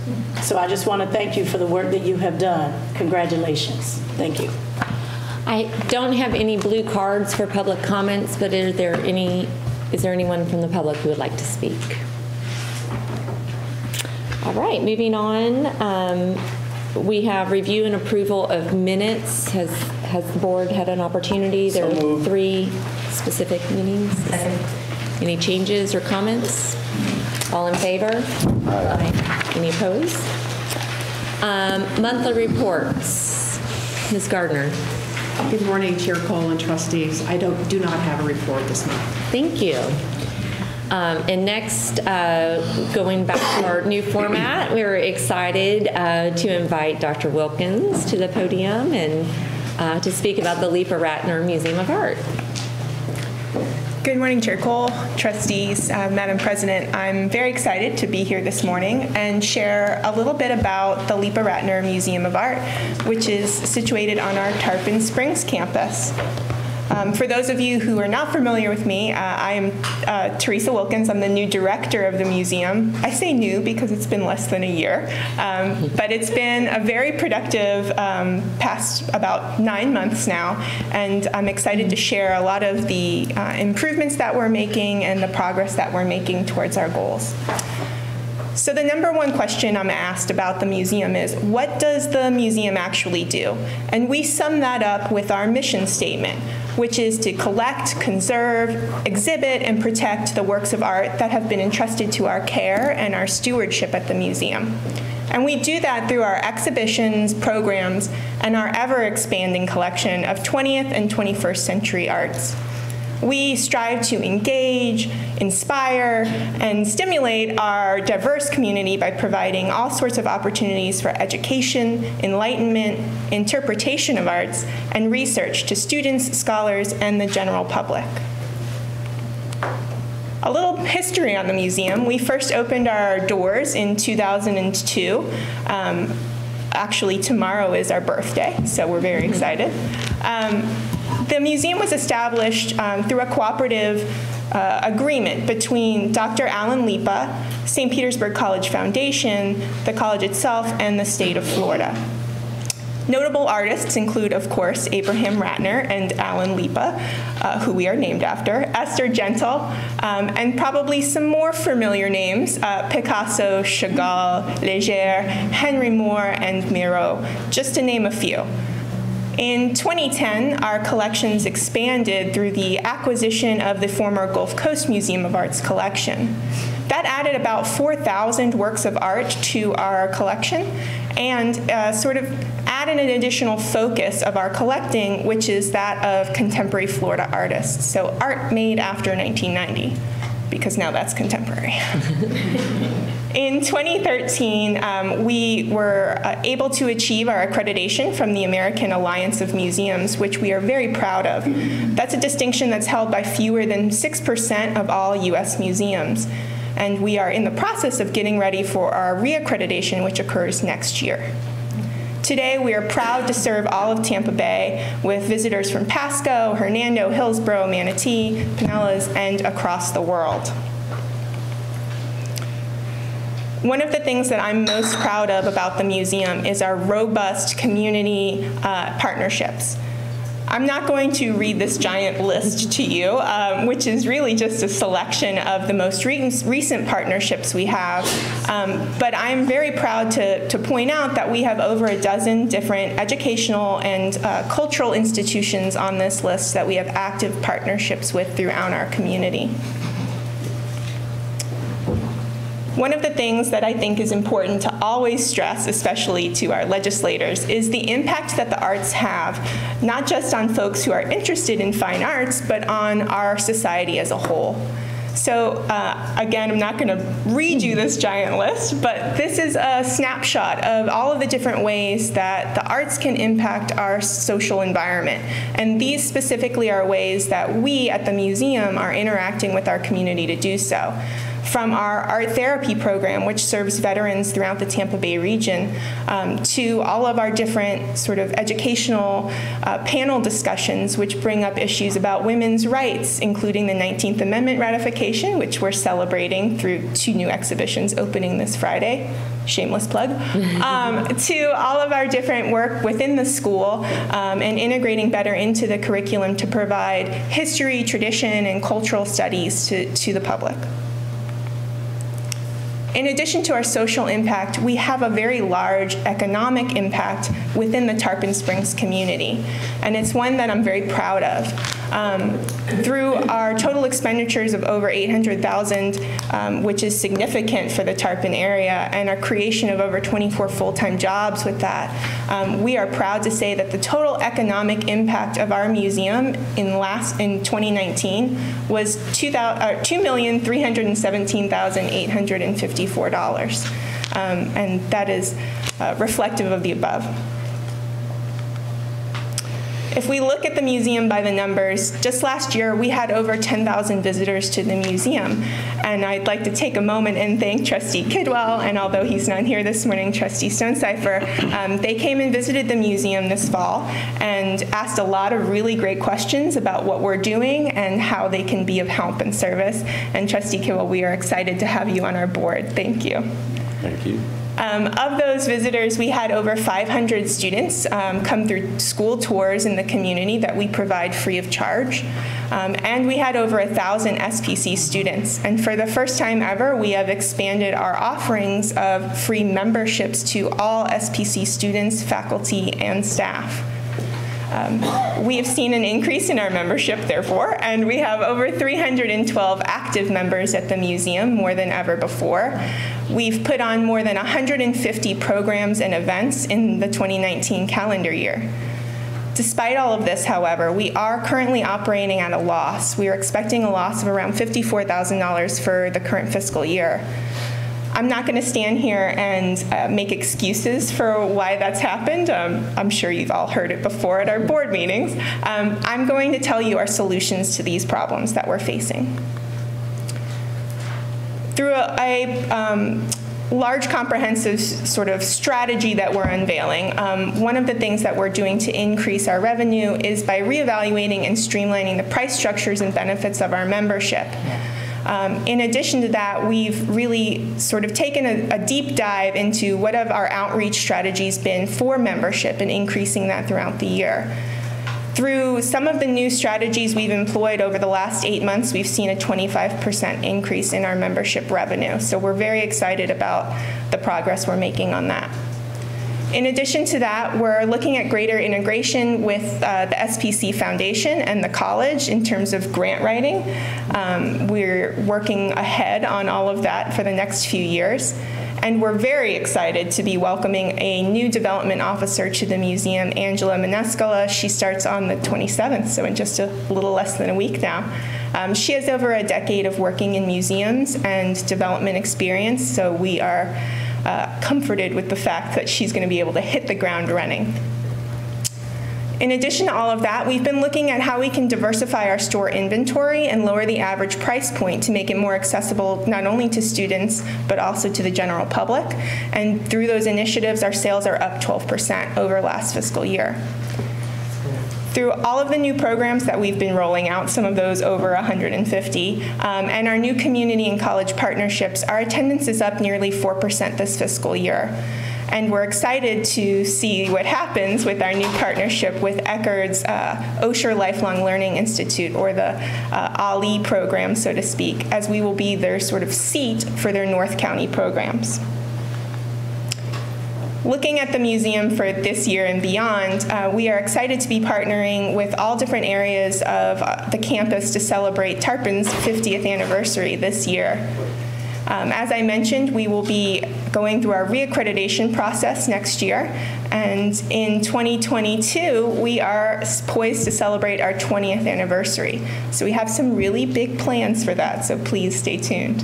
So I just want to thank you for the work that you have done. Congratulations. Thank you. I don't have any blue cards for public comments, but is there any, is there anyone from the public who would like to speak? All right, moving on. Um, we have review and approval of minutes. Has has the board had an opportunity? There are three specific meetings. Any changes or comments? All in favor? Aye. Any opposed? Um, monthly reports. Ms. Gardner. Good morning, Chair Cole and trustees. I don't, do not have a report this month. Thank you. Um, and next, uh, going back to our new format, we're excited uh, to invite Dr. Wilkins to the podium and uh, to speak about the Leepa-Rattner Museum of Art. Good morning, Chair Cole, trustees, uh, Madam President. I'm very excited to be here this morning and share a little bit about the Leepa-Rattner Museum of Art, which is situated on our Tarpon Springs campus. Um, for those of you who are not familiar with me, uh, I am uh, Teresa Wilkins. I'm the new director of the museum. I say new because it's been less than a year, um, but it's been a very productive um, past about nine months now, and I'm excited to share a lot of the uh, improvements that we're making and the progress that we're making towards our goals. So the number one question I'm asked about the museum is, what does the museum actually do? And we sum that up with our mission statement, which is to collect, conserve, exhibit, and protect the works of art that have been entrusted to our care and our stewardship at the museum. And we do that through our exhibitions, programs, and our ever expanding collection of 20th and 21st century arts. We strive to engage, inspire, and stimulate our diverse community by providing all sorts of opportunities for education, enlightenment, interpretation of arts, and research to students, scholars, and the general public. A little history on the museum. We first opened our doors in 2002. Um, actually, tomorrow is our birthday, so we're very excited. Um, the museum was established um, through a cooperative uh, agreement between Dr. Allen Leepa, St. Petersburg College Foundation, the college itself, and the state of Florida. Notable artists include, of course, Abraham Rattner and Allen Leepa, uh, who we are named after, Esther Gentle, um, and probably some more familiar names uh, Picasso, Chagall, Leger, Henry Moore, and Miro, just to name a few. In 2010, our collections expanded through the acquisition of the former Gulf Coast Museum of Art's collection. That added about 4,000 works of art to our collection and uh, sort of added an additional focus of our collecting, which is that of contemporary Florida artists. So art made after 1990, because now that's contemporary. In 2013, um, we were uh, able to achieve our accreditation from the American Alliance of Museums, which we are very proud of. That's a distinction that's held by fewer than 6% of all U.S. museums. And we are in the process of getting ready for our reaccreditation, which occurs next year. Today, we are proud to serve all of Tampa Bay with visitors from Pasco, Hernando, Hillsborough, Manatee, Pinellas, and across the world. One of the things that I'm most proud of about the museum is our robust community uh, partnerships. I'm not going to read this giant list to you, um, which is really just a selection of the most re- recent partnerships we have. Um, but I'm very proud to, to point out that we have over a dozen different educational and uh, cultural institutions on this list that we have active partnerships with throughout our community. One of the things that I think is important to always stress, especially to our legislators, is the impact that the arts have, not just on folks who are interested in fine arts, but on our society as a whole. So uh, again, I'm not going to read you this giant list, but this is a snapshot of all of the different ways that the arts can impact our social environment. And these specifically are ways that we at the museum are interacting with our community to do so from our art therapy program, which serves veterans throughout the Tampa Bay region, um, to all of our different sort of educational uh, panel discussions, which bring up issues about women's rights, including the 19th Amendment ratification, which we're celebrating through two new exhibitions opening this Friday shameless plug, um, to all of our different work within the school um, and integrating better into the curriculum to provide history, tradition, and cultural studies to, to the public. In addition to our social impact, we have a very large economic impact within the Tarpon Springs community, and it's one that I'm very proud of. Um, through our total expenditures of over 800,000, um, which is significant for the Tarpon area, and our creation of over 24 full-time jobs with that, um, we are proud to say that the total economic impact of our museum in last in 2019 was $2,317,854, um, and that is uh, reflective of the above. If we look at the museum by the numbers, just last year we had over 10,000 visitors to the museum. And I'd like to take a moment and thank Trustee Kidwell, and although he's not here this morning, Trustee Stonecipher. Um, they came and visited the museum this fall and asked a lot of really great questions about what we're doing and how they can be of help and service. And Trustee Kidwell, we are excited to have you on our board. Thank you. Thank you. Um, of those visitors, we had over 500 students um, come through school tours in the community that we provide free of charge. Um, and we had over 1,000 SPC students. And for the first time ever, we have expanded our offerings of free memberships to all SPC students, faculty, and staff. Um, we have seen an increase in our membership, therefore, and we have over 312 active members at the museum, more than ever before. We've put on more than 150 programs and events in the 2019 calendar year. Despite all of this, however, we are currently operating at a loss. We are expecting a loss of around $54,000 for the current fiscal year. I'm not going to stand here and uh, make excuses for why that's happened. Um, I'm sure you've all heard it before at our board meetings. Um, I'm going to tell you our solutions to these problems that we're facing. Through a, a um, large comprehensive sort of strategy that we're unveiling. Um, one of the things that we're doing to increase our revenue is by reevaluating and streamlining the price structures and benefits of our membership. Um, in addition to that, we've really sort of taken a, a, deep dive into what have our outreach strategies been for membership and increasing that throughout the year. Through some of the new strategies we've employed over the last eight months, we've seen a 25% increase in our membership revenue. So we're very excited about the progress we're making on that. In addition to that, we're looking at greater integration with uh, the SPC Foundation and the college in terms of grant writing. Um, we're working ahead on all of that for the next few years. And we're very excited to be welcoming a new development officer to the museum, Angela Manescala. She starts on the 27th, so in just a little less than a week now. Um, she has over a decade of working in museums and development experience, so we are uh, comforted with the fact that she's going to be able to hit the ground running. In addition to all of that, we've been looking at how we can diversify our store inventory and lower the average price point to make it more accessible not only to students, but also to the general public. And through those initiatives, our sales are up 12% over last fiscal year. Through all of the new programs that we've been rolling out, some of those over 150, um, and our new community and college partnerships, our attendance is up nearly 4% this fiscal year. And we're excited to see what happens with our new partnership with Eckerd's uh, Osher Lifelong Learning Institute, or the uh, OLLI program, so to speak, as we will be their sort of seat for their North County programs. Looking at the museum for this year and beyond, uh, we are excited to be partnering with all different areas of uh, the campus to celebrate Tarpon's 50th anniversary this year. Um, as I mentioned, we will be going through our reaccreditation process next year, and in 2022, we are poised to celebrate our 20th anniversary. So we have some really big plans for that, so please stay tuned.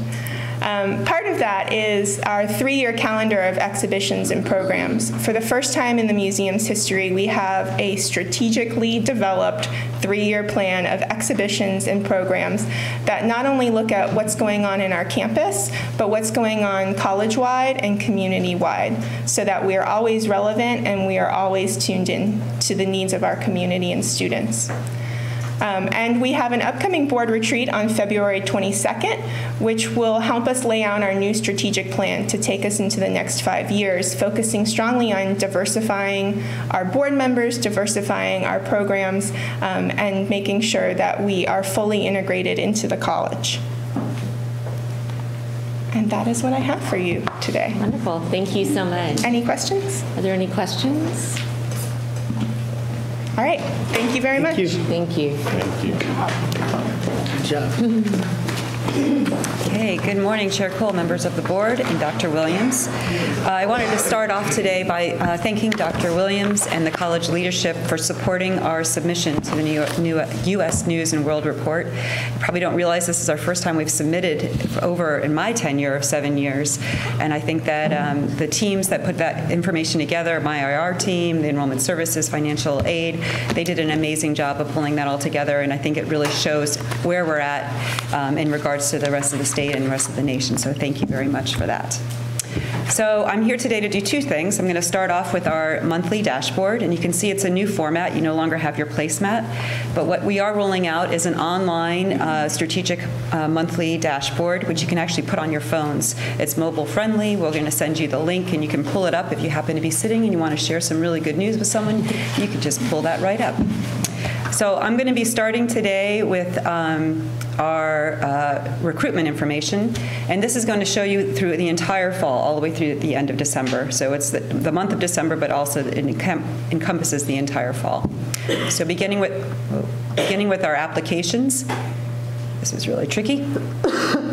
Um, part of that is our three-year calendar of exhibitions and programs. For the first time in the museum's history, we have a strategically developed three-year plan of exhibitions and programs that not only look at what's going on in our campus, but what's going on college-wide and community-wide, so that we are always relevant and we are always tuned in to the needs of our community and students. Um, and we have an upcoming board retreat on February 22nd, which will help us lay out our new strategic plan to take us into the next five years, focusing strongly on diversifying our board members, diversifying our programs, um, and making sure that we are fully integrated into the college. And that is what I have for you today. Wonderful. Thank you so much. Any questions? Are there any questions? All right. Thank you very much. Thank you. Thank you. Good job. Okay, good morning, Chair Cole, members of the board, and Dr. Williams. Uh, I wanted to start off today by uh, thanking Dr. Williams and the college leadership for supporting our submission to the New new, U.S. News and World Report. You probably don't realize this is our first time we've submitted over in my tenure of seven years, and I think that um, the teams that put that information together, my IR team, the Enrollment Services, Financial Aid, they did an amazing job of pulling that all together, and I think it really shows where we're at um, in regards to the rest of the state and the rest of the nation. So thank you very much for that. So I'm here today to do two things. I'm going to start off with our monthly dashboard, and you can see it's a new format. You no longer have your placemat, but what we are rolling out is an online uh, strategic uh, monthly dashboard, which you can actually put on your phones. It's mobile friendly. We're going to send you the link, and you can pull it up if you happen to be sitting and you want to share some really good news with someone. You can just pull that right up. So I'm going to be starting today with um, our uh, recruitment information, and this is going to show you through the entire fall, all the way through the end of December. So it's the, the month of December, but also it encom- encompasses the entire fall. So beginning with beginning with our applications. This is really tricky.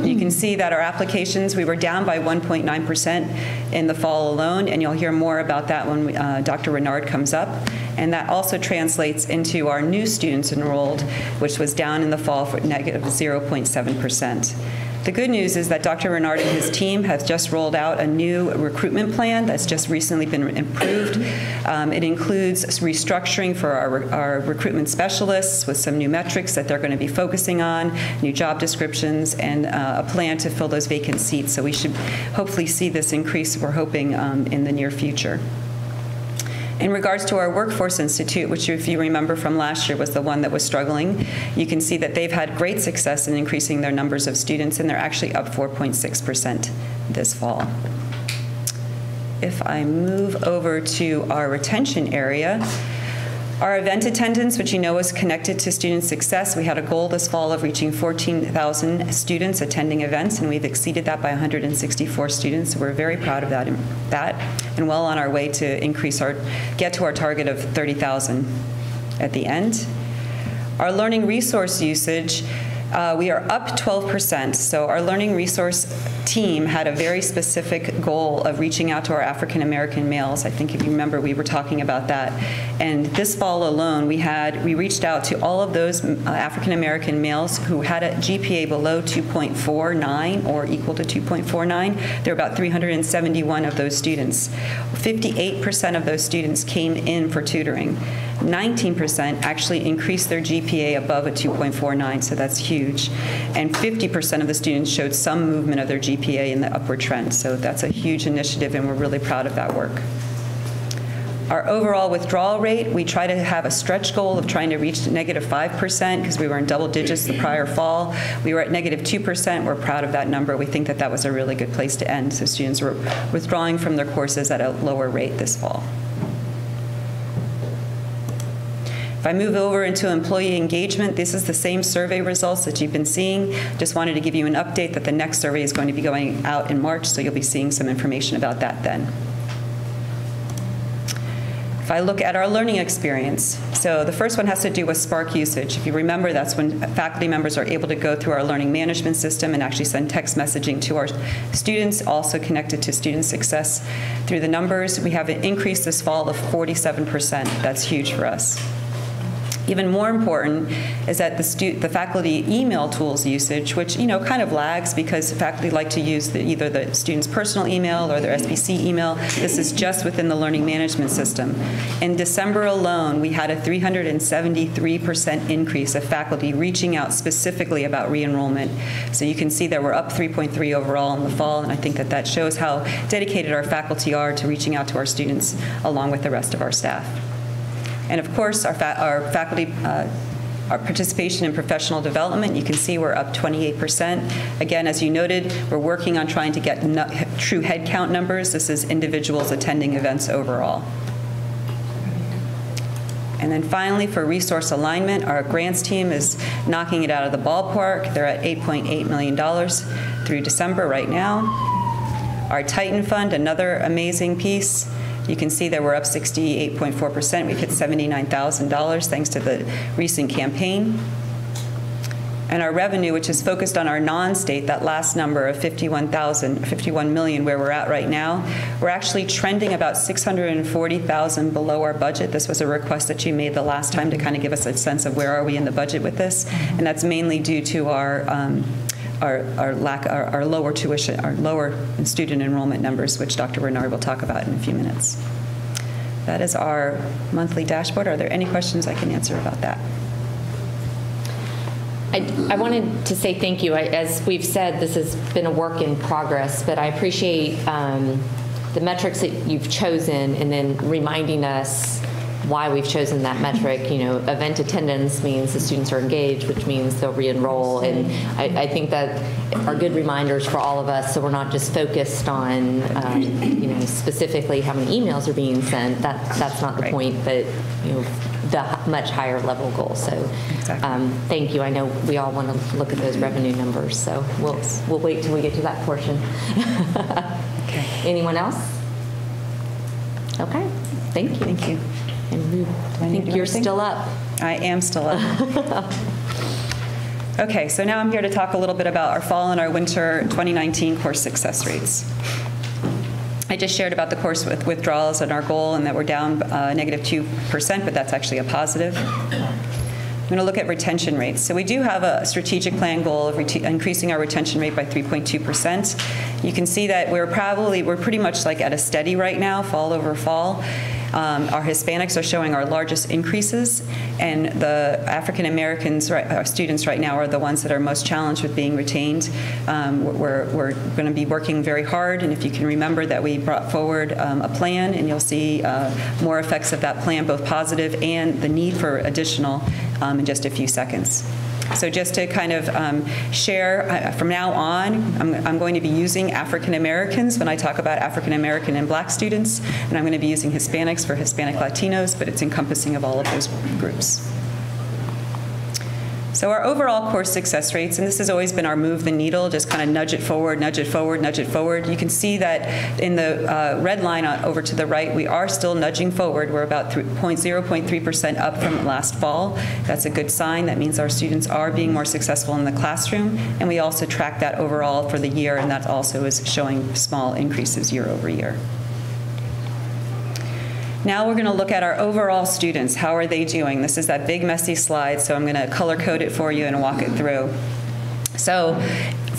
You can see that our applications, we were down by 1.9% in the fall alone, and you'll hear more about that when we, uh, Dr. Renard comes up. And that also translates into our new students enrolled, which was down in the fall for negative 0.7%. The good news is that Dr. Renard and his team have just rolled out a new recruitment plan that's just recently been improved. Um, it includes restructuring for our, our recruitment specialists with some new metrics that they're going to be focusing on, new job descriptions, and uh, a plan to fill those vacant seats. So we should hopefully see this increase, we're hoping, um, in the near future. In regards to our Workforce Institute, which if you remember from last year was the one that was struggling, you can see that they've had great success in increasing their numbers of students, and they're actually up 4.6% this fall. If I move over to our retention area, our event attendance, which you know is connected to student success, we had a goal this fall of reaching 14,000 students attending events, and we've exceeded that by 164 students. So we're very proud of that, that and well on our way to increase our, get to our target of 30,000 at the end. Our learning resource usage, uh, we are up 12%. So our learning resource team had a very specific goal of reaching out to our African American males. I think if you remember, we were talking about that. And this fall alone, we had we reached out to all of those uh, African American males who had a GPA below 2.49 or equal to 2.49. There were about 371 of those students. 58% of those students came in for tutoring. 19% actually increased their GPA above a 2.49, so that's huge. And 50% of the students showed some movement of their GPA in the upward trend, so that's a huge initiative, and we're really proud of that work. Our overall withdrawal rate, we try to have a stretch goal of trying to reach negative 5% because we were in double digits the prior fall. We were at negative 2%. We're proud of that number. We think that that was a really good place to end. So students were withdrawing from their courses at a lower rate this fall. If I move over into employee engagement, this is the same survey results that you've been seeing. Just wanted to give you an update that the next survey is going to be going out in March, so you'll be seeing some information about that then. If I look at our learning experience, so the first one has to do with Spark usage. If you remember, that's when faculty members are able to go through our learning management system and actually send text messaging to our students, also connected to student success. Through the numbers, we have an increase this fall of 47%. That's huge for us. Even more important is that the, the faculty email tools usage, which you know kind of lags because faculty like to use the, either the student's personal email or their SPC email. This is just within the learning management system. In December alone, we had a 373% increase of faculty reaching out specifically about re-enrollment. So you can see that we're up 3.3 overall in the fall, and I think that that shows how dedicated our faculty are to reaching out to our students along with the rest of our staff. And of course, our, fa- our faculty, uh, our participation in professional development, you can see we're up 28%. Again, as you noted, we're working on trying to get true headcount numbers. This is individuals attending events overall. And then finally, for resource alignment, our grants team is knocking it out of the ballpark. They're at $8.8 million through December right now. Our Titan Fund, another amazing piece. You can see that we're up 68.4%. We've hit $79,000 thanks to the recent campaign. And our revenue, which is focused on our non-state, that last number of 51,000, 51 million where we're at right now, we're actually trending about 640,000 below our budget. This was a request that you made the last time to kind of give us a sense of where are we in the budget with this. And that's mainly due to our um, our, our lack, our, our lower tuition, our lower student enrollment numbers, which Dr. Bernard will talk about in a few minutes. That is our monthly dashboard. Are there any questions I can answer about that? I, I wanted to say thank you. I, as we've said, this has been a work in progress, but I appreciate um, the metrics that you've chosen and then reminding us why we've chosen that metric. You know, event attendance means the students are engaged, which means they'll re-enroll, and I, I think that are good reminders for all of us. So we're not just focused on, um, you know, specifically how many emails are being sent. That that's not the right. point, but you know the much higher level goal. So exactly. um, thank you. I know we all want to look at those revenue numbers, so we'll, yes. we'll wait till we get to that portion. okay. Anyone else? Okay. Thank you. Thank you. And I think you're still up. I am still up. okay, so now I'm here to talk a little bit about our fall and our winter 2019 course success rates. I just shared about the course with withdrawals and our goal, and that we're down uh, negative 2%, but that's actually a positive. I'm going to look at retention rates. So we do have a strategic plan goal of increasing our retention rate by 3.2%. You can see that we're probably, we're pretty much like at a steady right now, fall over fall. Um, our Hispanics are showing our largest increases, and the African Americans, right, our students right now, are the ones that are most challenged with being retained. Um, we're we're going to be working very hard, and if you can remember that we brought forward um, a plan, and you'll see uh, more effects of that plan, both positive and the need for additional, um, in just a few seconds. So just to kind of um, share, uh, from now on, I'm, I'm, going to be using African Americans when I talk about African American and black students, and I'm going to be using Hispanics for Hispanic Latinos, but it's encompassing of all of those groups. So our overall course success rates, and this has always been our move the needle, just kind of nudge it forward, nudge it forward, nudge it forward. You can see that in the uh, red line over to the right, we are still nudging forward. We're about 0.3% up from last fall. That's a good sign. That means our students are being more successful in the classroom, and we also track that overall for the year, and that also is showing small increases year over year. Now we're going to look at our overall students. How are they doing? This is that big messy slide, so I'm going to color code it for you and walk it through. So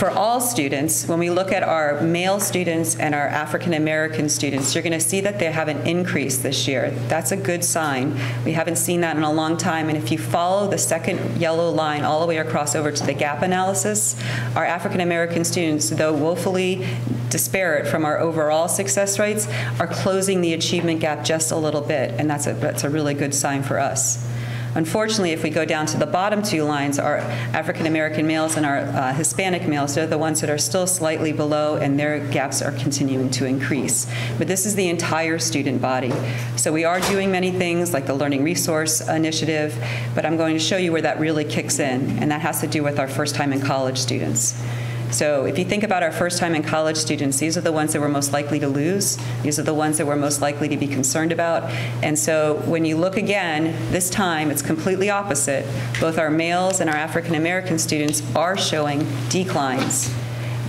for all students, when we look at our male students and our African American students, you're going to see that they have an increase this year. That's a good sign. We haven't seen that in a long time. And if you follow the second yellow line all the way across over to the gap analysis, our African American students, though woefully disparate from our overall success rates, are closing the achievement gap just a little bit. And that's a, that's a really good sign for us. Unfortunately, if we go down to the bottom two lines, our African American males and our uh, Hispanic males, they're the ones that are still slightly below, and their gaps are continuing to increase. But this is the entire student body. So we are doing many things like the Learning Resource Initiative, but I'm going to show you where that really kicks in, and that has to do with our first time in college students. So if you think about our first time in college students, these are the ones that we're most likely to lose. These are the ones that we're most likely to be concerned about. And so when you look again, this time it's completely opposite. Both our males and our African American students are showing declines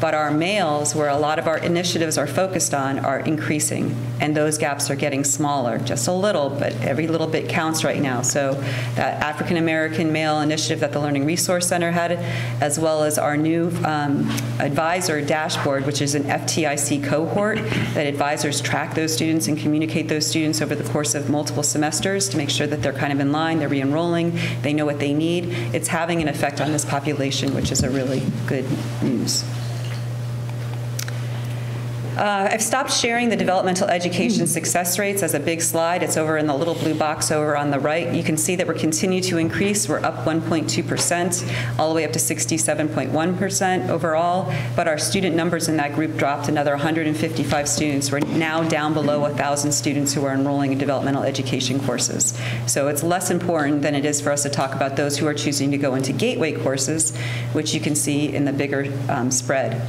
but our males, where a lot of our initiatives are focused on, are increasing, and those gaps are getting smaller, just a little, but every little bit counts right now. So that African American male initiative that the Learning Resource Center had, as well as our new um, advisor dashboard, which is an FTIC cohort that advisors track those students and communicate those students over the course of multiple semesters to make sure that they're kind of in line, they're re-enrolling, they know what they need. It's having an effect on this population, which is a really good news. Uh, I've stopped sharing the developmental education success rates as a big slide. It's over in the little blue box over on the right. You can see that we're continuing to increase. We're up 1.2%, all the way up to 67.1% overall. But our student numbers in that group dropped another 155 students. We're now down below 1,000 students who are enrolling in developmental education courses. So it's less important than it is for us to talk about those who are choosing to go into gateway courses, which you can see in the bigger um, spread.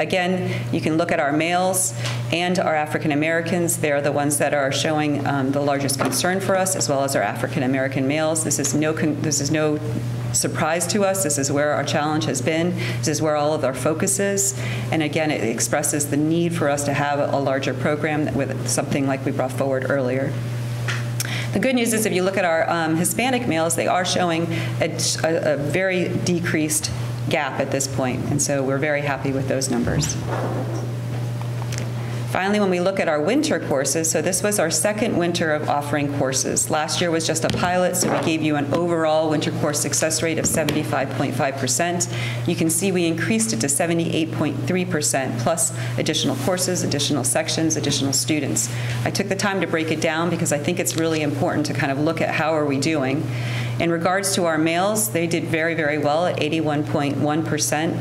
Again, you can look at our males and our African Americans. They're the ones that are showing um, the largest concern for us, as well as our African American males. This is no this is no surprise to us. This is where our challenge has been. This is where all of our focus is. And again, it expresses the need for us to have a larger program with something like we brought forward earlier. The good news is if you look at our um, Hispanic males, they are showing a, a, a very decreased gap at this point, and so we're very happy with those numbers. Finally, when we look at our winter courses, so this was our second winter of offering courses. Last year was just a pilot, so we gave you an overall winter course success rate of 75.5%. You can see we increased it to 78.3%, plus additional courses, additional sections, additional students. I took the time to break it down because I think it's really important to kind of look at how are we doing. In regards to our males, they did very, very well at 81.1%.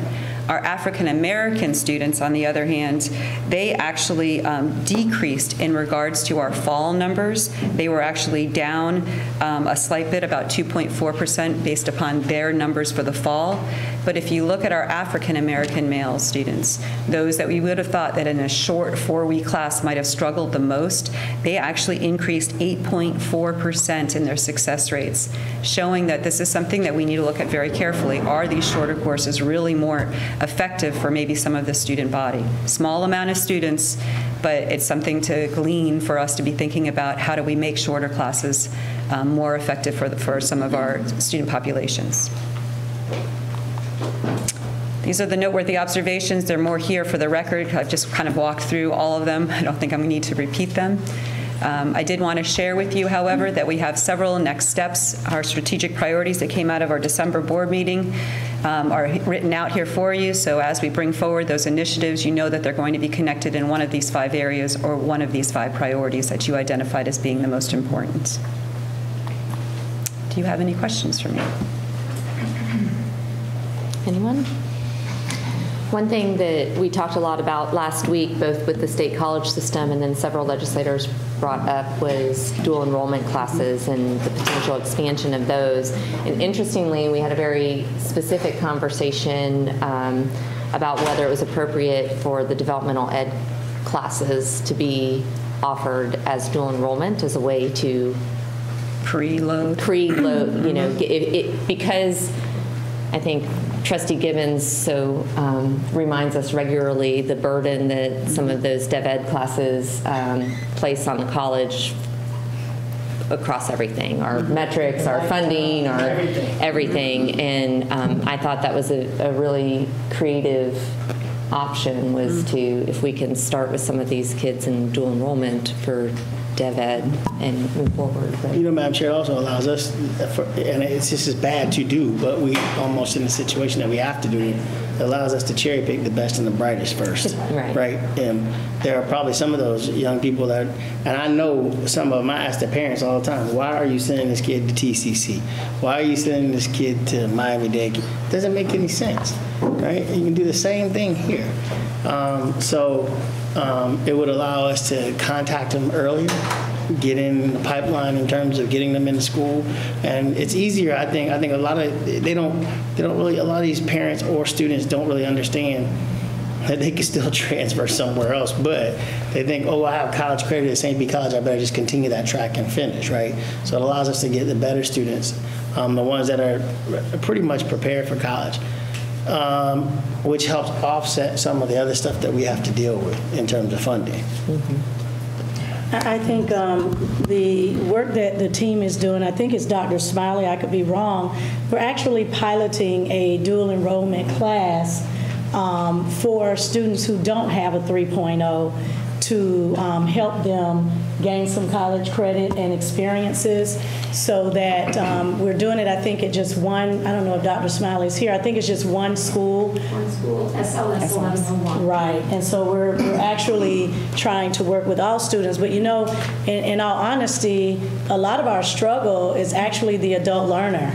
Our African American students, on the other hand, they actually um, decreased in regards to our fall numbers. They were actually down um, a slight bit, about 2.4% based upon their numbers for the fall. But if you look at our African American male students, those that we would have thought that in a short four-week class might have struggled the most, they actually increased 8.4% in their success rates, showing that this is something that we need to look at very carefully. Are these shorter courses really more effective for maybe some of the student body? Small amount of students, but it's something to glean for us to be thinking about how do we make shorter classes um, more effective for, the, for some of our student populations. These are the noteworthy observations. They're more here for the record. I've just kind of walked through all of them. I don't think I'm going to need to repeat them. Um, I did want to share with you, however, that we have several next steps. Our strategic priorities that came out of our December board meeting um, are written out here for you. So as we bring forward those initiatives, you know that they're going to be connected in one of these five areas or one of these five priorities that you identified as being the most important. Do you have any questions for me? Anyone? One thing that we talked a lot about last week, both with the state college system and then several legislators brought up, was dual enrollment classes and the potential expansion of those. And interestingly, we had a very specific conversation um, about whether it was appropriate for the developmental ed classes to be offered as dual enrollment as a way to preload. Preload, you know, it, it, because I think Trustee Gibbons so um, reminds us regularly the burden that some of those dev ed classes um, place on the college across everything, our metrics, our funding, our everything. And um, I thought that was a, a really creative option was to, if we can start with some of these kids in dual enrollment for Dev Ed and move forward. You know, Madam Chair, also allows us, for- and it's just as bad to do, but we almost in a situation that we have to do it, it allows us to cherry pick the best and the brightest first. Right. Right? And there are probably some of those young people that, and I know some of them, I ask their parents all the time, why are you sending this kid to TCC? Why are you sending this kid to Miami-Dade? Doesn't make any sense, right? You can do the same thing here. Um, So um, it would allow us to contact them earlier, get in the pipeline in terms of getting them into school, and it's easier. I think. I think a lot of they don't they don't really a lot of these parents or students don't really understand that they can still transfer somewhere else, but they think, oh, I have college credit at St. Pete College, I better just continue that track and finish, right? So it allows us to get the better students, um, the ones that are pretty much prepared for college um, which helps offset some of the other stuff that we have to deal with in terms of funding. I I think um, the work that the team is doing, I think it's Dr. Smiley, I could be wrong, we're actually piloting a dual enrollment class um, for students who don't have a 3.0 to um, help them gain some college credit and experiences so that um, we're doing it, I think, at just one, I don't know if Dr. Smiley's here, I think it's just one school. One school, SLS 1101. Right, and so we're, we're actually trying to work with all students, but you know, in, in all honesty, a lot of our struggle is actually the adult learner.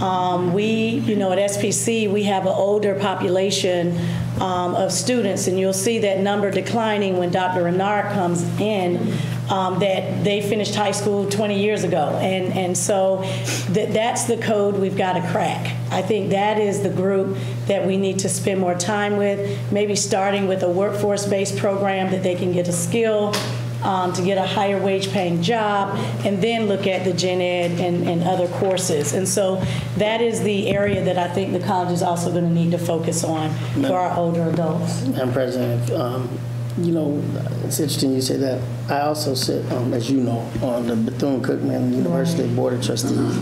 Um, we, you know, at SPC, we have an older population um, of students, and you'll see that number declining when Dr. Renard comes in, um, that they finished high school 20 years ago. And, and so th- that's the code we've got to crack. I think that is the group that we need to spend more time with, maybe starting with a workforce-based program that they can get a skill um, to get a higher wage paying job, and then look at the gen ed and, and other courses. And so that is the area that I think the college is also going to need to focus on for our older adults. Madam President, um, you know, it's interesting you say that. I also sit, um, as you know, on the Bethune-Cookman University Board of Trustees.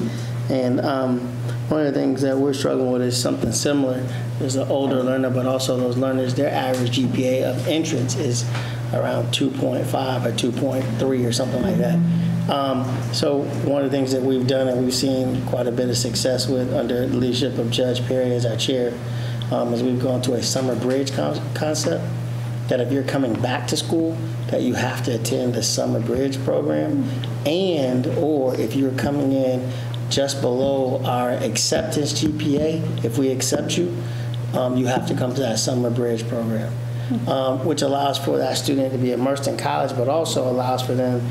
And um, one of the things that we're struggling with is something similar. There's an older learner, but also those learners, their average GPA of entrance is around 2.5 or 2.3 or something like that. Um, so one of the things that we've done and we've seen quite a bit of success with under the leadership of Judge Perry as our chair um, is we've gone to a summer bridge con- concept that if you're coming back to school that you have to attend the summer bridge program. And or if you're coming in just below our acceptance GPA if we accept you um, you have to come to that summer bridge program. Um, which allows for that student to be immersed in college but also allows for them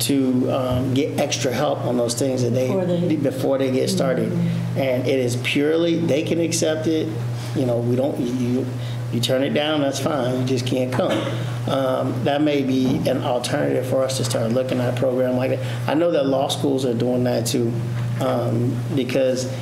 to um, get extra help on those things that they Before they- before they get started. And it is purely they can accept it you know we don't you you turn it down that's fine you just can't come. Um, that may be an alternative for us to start looking at a program like that. I know that law schools are doing that too um, because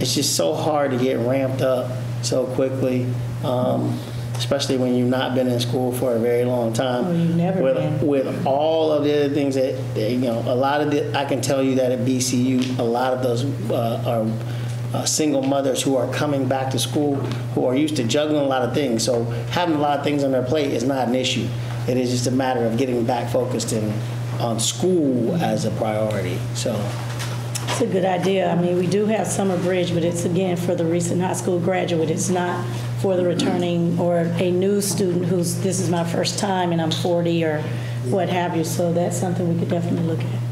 it's just so hard to get ramped up so quickly um, especially when you've not been in school for a very long time. Or you've never with, been. with all of the other things that, that, you know a lot of the, i can tell you that at bcu a lot of those uh, are uh, single mothers who are coming back to school who are used to juggling a lot of things. So having a lot of things on their plate is not an issue. It is just a matter of getting back focused in, on school as a priority. So It's a good idea. I mean, we do have summer bridge, but it's again for the recent high school graduate. It's not for the returning or a new student who's, this is my first time and I'm 40 or what have you. So that's something we could definitely look at.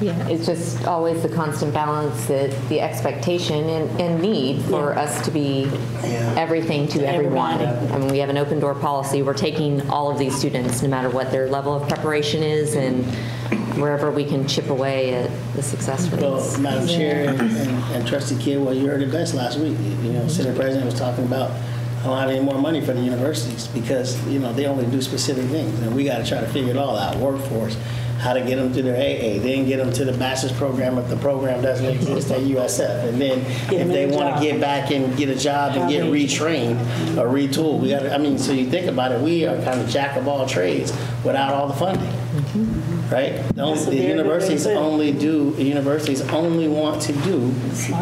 Yeah, it's just always the constant balance that the expectation and, and need for us to be everything to everyone. I mean, we have an open door policy. We're taking all of these students, no matter what their level of preparation is, and wherever we can chip away at the success rates. Well, Madam Chair and, and, and Trustee Kidd, well, you heard it best last week. You know, Senate President was talking about I don't have any more money for the universities because you know they only do specific things, and we got to try to figure it all out. Workforce, how to get them to their AA, then get them to the bachelor's program if the program doesn't exist at USF, and then Get if they want to get back and get a job and get retrained or retooled, we got. I mean, so you think about it, we are kind of jack of all trades without all the funding right? The, only, That's a the universities thing to say. only do universities only want to do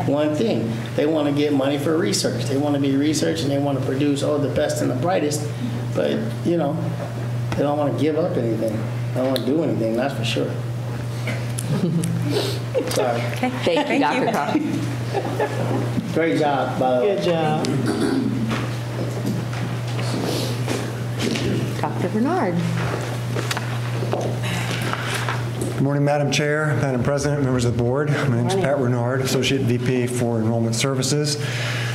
one thing. They want to get money for research. They want to be research and they want to produce all the best and the brightest. But you know, they don't want to give up anything. They don't want to do anything. That's for sure. Sorry. Okay. Thank you, Dr. Crawford. Great job, by the way. Good job. Dr. Renard. Good morning, Madam Chair, Madam President, members of the board. My name is Pat Renard, Associate VP for Enrollment Services.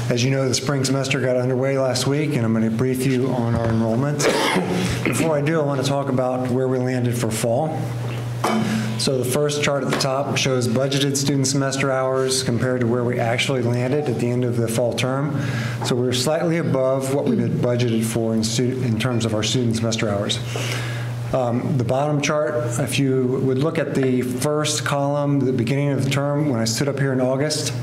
As you know, the spring semester got underway last week, and I'm going to brief you on our enrollment. Before I do, I want to talk about where we landed for fall. So the first chart at the top shows budgeted student semester hours compared to where we actually landed at the end of the fall term. So we're slightly above what we had budgeted for in, in terms of our student semester hours. Um, The bottom chart, if you would look at the first column, the beginning of the term, when I stood up here in August,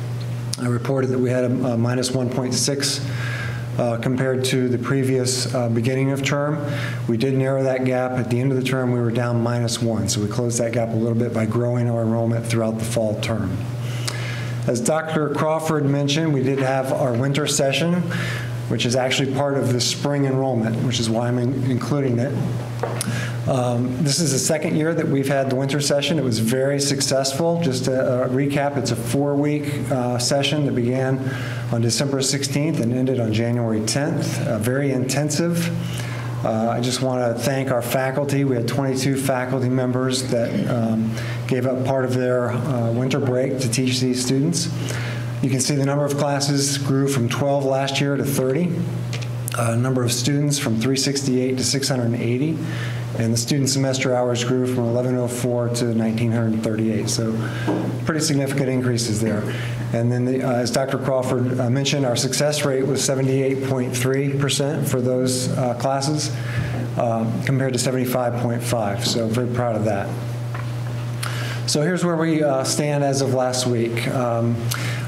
I reported that we had a a minus 1.6 uh, compared to the previous uh, beginning of term. We did narrow that gap. At the end of the term, we were down minus 1, so we closed that gap a little bit by growing our enrollment throughout the fall term. As Dr. Crawford mentioned, we did have our winter session, which is actually part of the spring enrollment, which is why I'm in- including it. Um, This is the second year that we've had the winter session. It was very successful. Just to uh, recap, it's a four-week uh, session that began on December 16th and ended on January 10th. Uh, Very intensive. Uh, I just want to thank our faculty. We had 22 faculty members that um, gave up part of their uh, winter break to teach these students. You can see the number of classes grew from 12 last year to 30. Uh, number of students from 368 to 680, and the student semester hours grew from 1104 to 1938. So, pretty significant increases there. And then, the, uh, as Dr. Crawford uh, mentioned, our success rate was 78.3% for those uh, classes, um, compared to 75.5. So, very proud of that. So here's where we uh, stand as of last week. Um,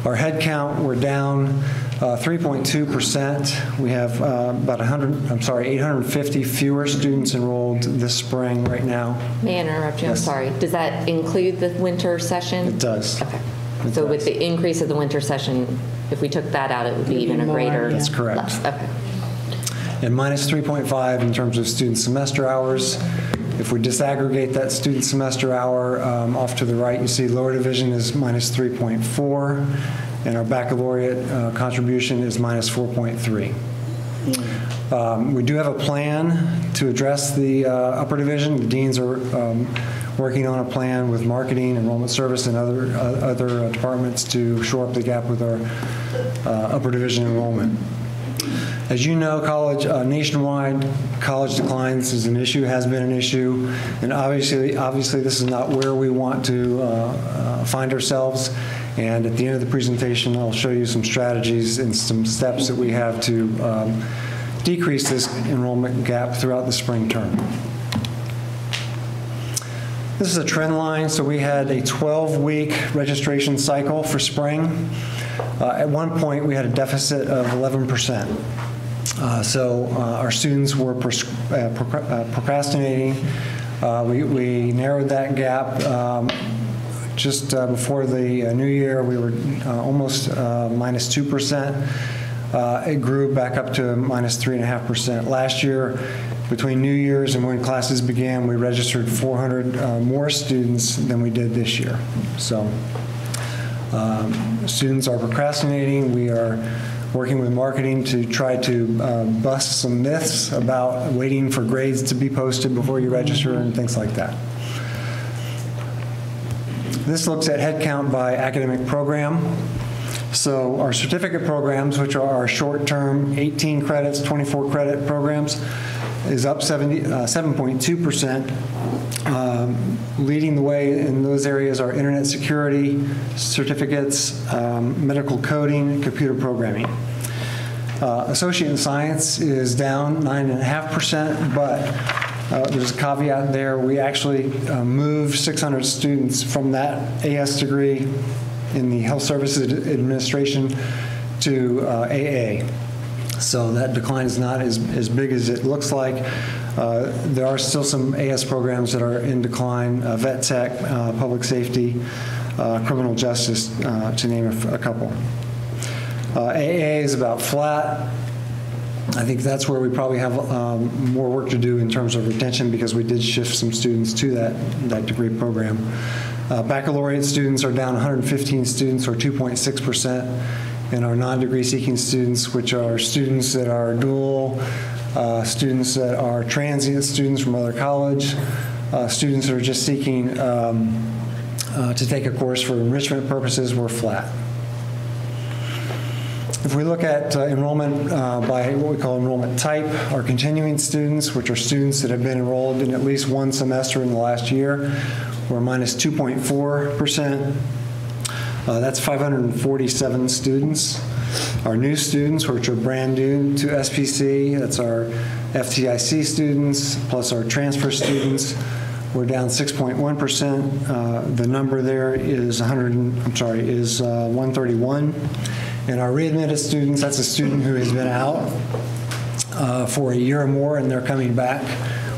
Our headcount, we're down 3.2%. We have uh, about 100, I'm sorry, 850 fewer students enrolled this spring right now. May I interrupt you? I'm sorry. Does that include the winter session? It does. Okay. So with the increase of the winter session, if we took that out, it would be even a greater? That's correct. less. Okay. And minus 3.5 in terms of student semester hours. If we disaggregate that student semester hour um, off to the right, you see lower division is minus 3.4, and our baccalaureate uh, contribution is minus 4.3. Um, We do have a plan to address the uh, upper division. The deans are um, working on a plan with marketing, enrollment service, and other, uh, other departments to shore up the gap with our uh, upper division enrollment. As you know, college, uh, nationwide, college declines is an issue, has been an issue, and obviously, obviously, this is not where we want to uh, uh, find ourselves. And at the end of the presentation, I'll show you some strategies and some steps that we have to um, decrease this enrollment gap throughout the spring term. This is a trend line, so we had a 12-week registration cycle for spring. Uh, At one point, we had a deficit of 11%. Uh, So uh, our students were uh, uh, procrastinating. Uh, We we narrowed that gap um, just uh, before the uh, new year. We were uh, almost uh, minus 2%. Uh, It grew back up to minus 3.5%. Last year, between New Year's and when classes began, we registered 400 uh, more students than we did this year. So um, Students are procrastinating. We are working with marketing to try to uh, bust some myths about waiting for grades to be posted before you register and things like that. This looks at headcount by academic program. So our certificate programs, which are our short-term 18 credits, 24 credit programs, is up 70, uh, 7.2%. Um, Leading the way in those areas are internet security certificates, um, medical coding, computer programming. Uh, Associate in science is down 9.5%, but Uh, There's a caveat there. We actually uh, moved 600 students from that AS degree in the Health Services Administration to uh, AA. So that decline is not as, as big as it looks like. Uh, There are still some AS programs that are in decline, uh, vet tech, uh, public safety, criminal justice, to name a couple. AA is about flat. I think that's where we probably have um, more work to do in terms of retention because we did shift some students to that, that degree program. Uh, Baccalaureate students are down 115 students or 2.6%. And our non-degree seeking students, which are students that are dual, uh, students that are transient students from other college, uh, students that are just seeking um, uh, to take a course for enrichment purposes, we're flat. If we look at uh, enrollment uh, by what we call enrollment type, our continuing students, which are students that have been enrolled in at least one semester in the last year, we're minus 2.4%. Uh, That's 547 students. Our new students, which are brand new to SPC, that's our FTIC students, plus our transfer students, we're down 6.1%. Uh, The number there is 100, I'm sorry, is uh, 131. And our readmitted students, that's a student who has been out uh, for a year or more and they're coming back,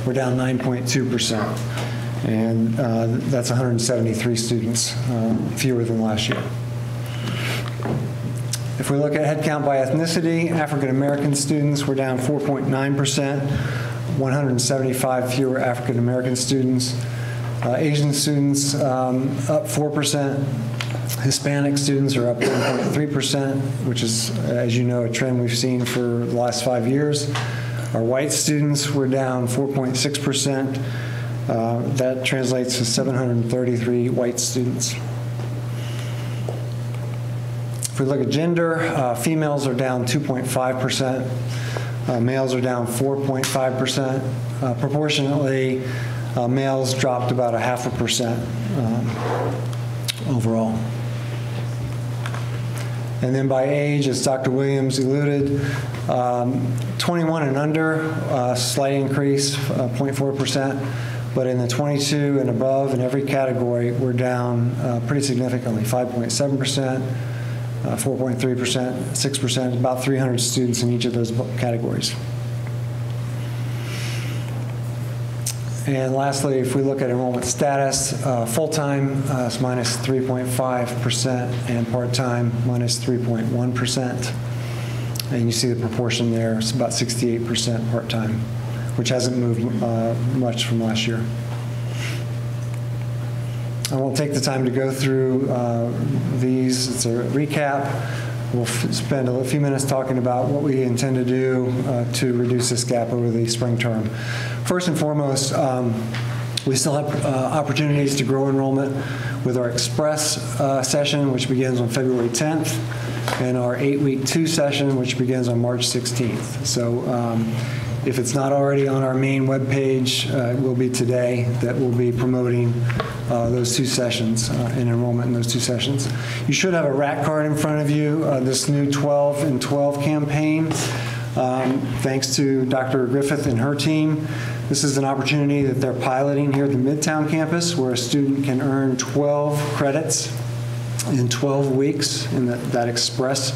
we're down 9.2%. And uh, that's 173 students, uh, fewer than last year. If we look at headcount by ethnicity, African-American students were down 4.9%, 175 fewer African-American students. Uh, Asian students um, up 4%. Hispanic students are up 1.3%, which is, as you know, a trend we've seen for the last five years. Our white students were down 4.6%. Uh, That translates to 733 white students. If we look at gender, uh, females are down 2.5%, uh, males are down 4.5%. Uh, Proportionately, uh, males dropped about a half a percent um, overall. And then by age, as Dr. Williams alluded, um, 21 and under, uh, slight increase, uh, 0.4%. But in the 22 and above, in every category, we're down uh, pretty significantly, 5.7%, uh, 4.3%, 6%, about 300 students in each of those categories. And lastly, if we look at enrollment status, uh, full-time uh, is minus 3.5% and part-time minus 3.1. And you see the proportion there, it's about 68% part-time, which hasn't moved uh, much from last year. I won't take the time to go through uh, these. It's a recap. We'll spend a few minutes talking about what we intend to do uh, to reduce this gap over the spring term. First and foremost, um, we still have uh, opportunities to grow enrollment with our Express uh, session, which begins on February 10th, and our eight-week two session, which begins on March 16th. So um, if it's not already on our main webpage, uh, it will be today that we'll be promoting uh, those two sessions uh, and enrollment in those two sessions. You should have a RAC card in front of you, uh, this new 12 and 12 campaign. Um, Thanks to Dr. Griffith and her team, this is an opportunity that they're piloting here at the Midtown campus where a student can earn 12 credits in 12 weeks in that, that express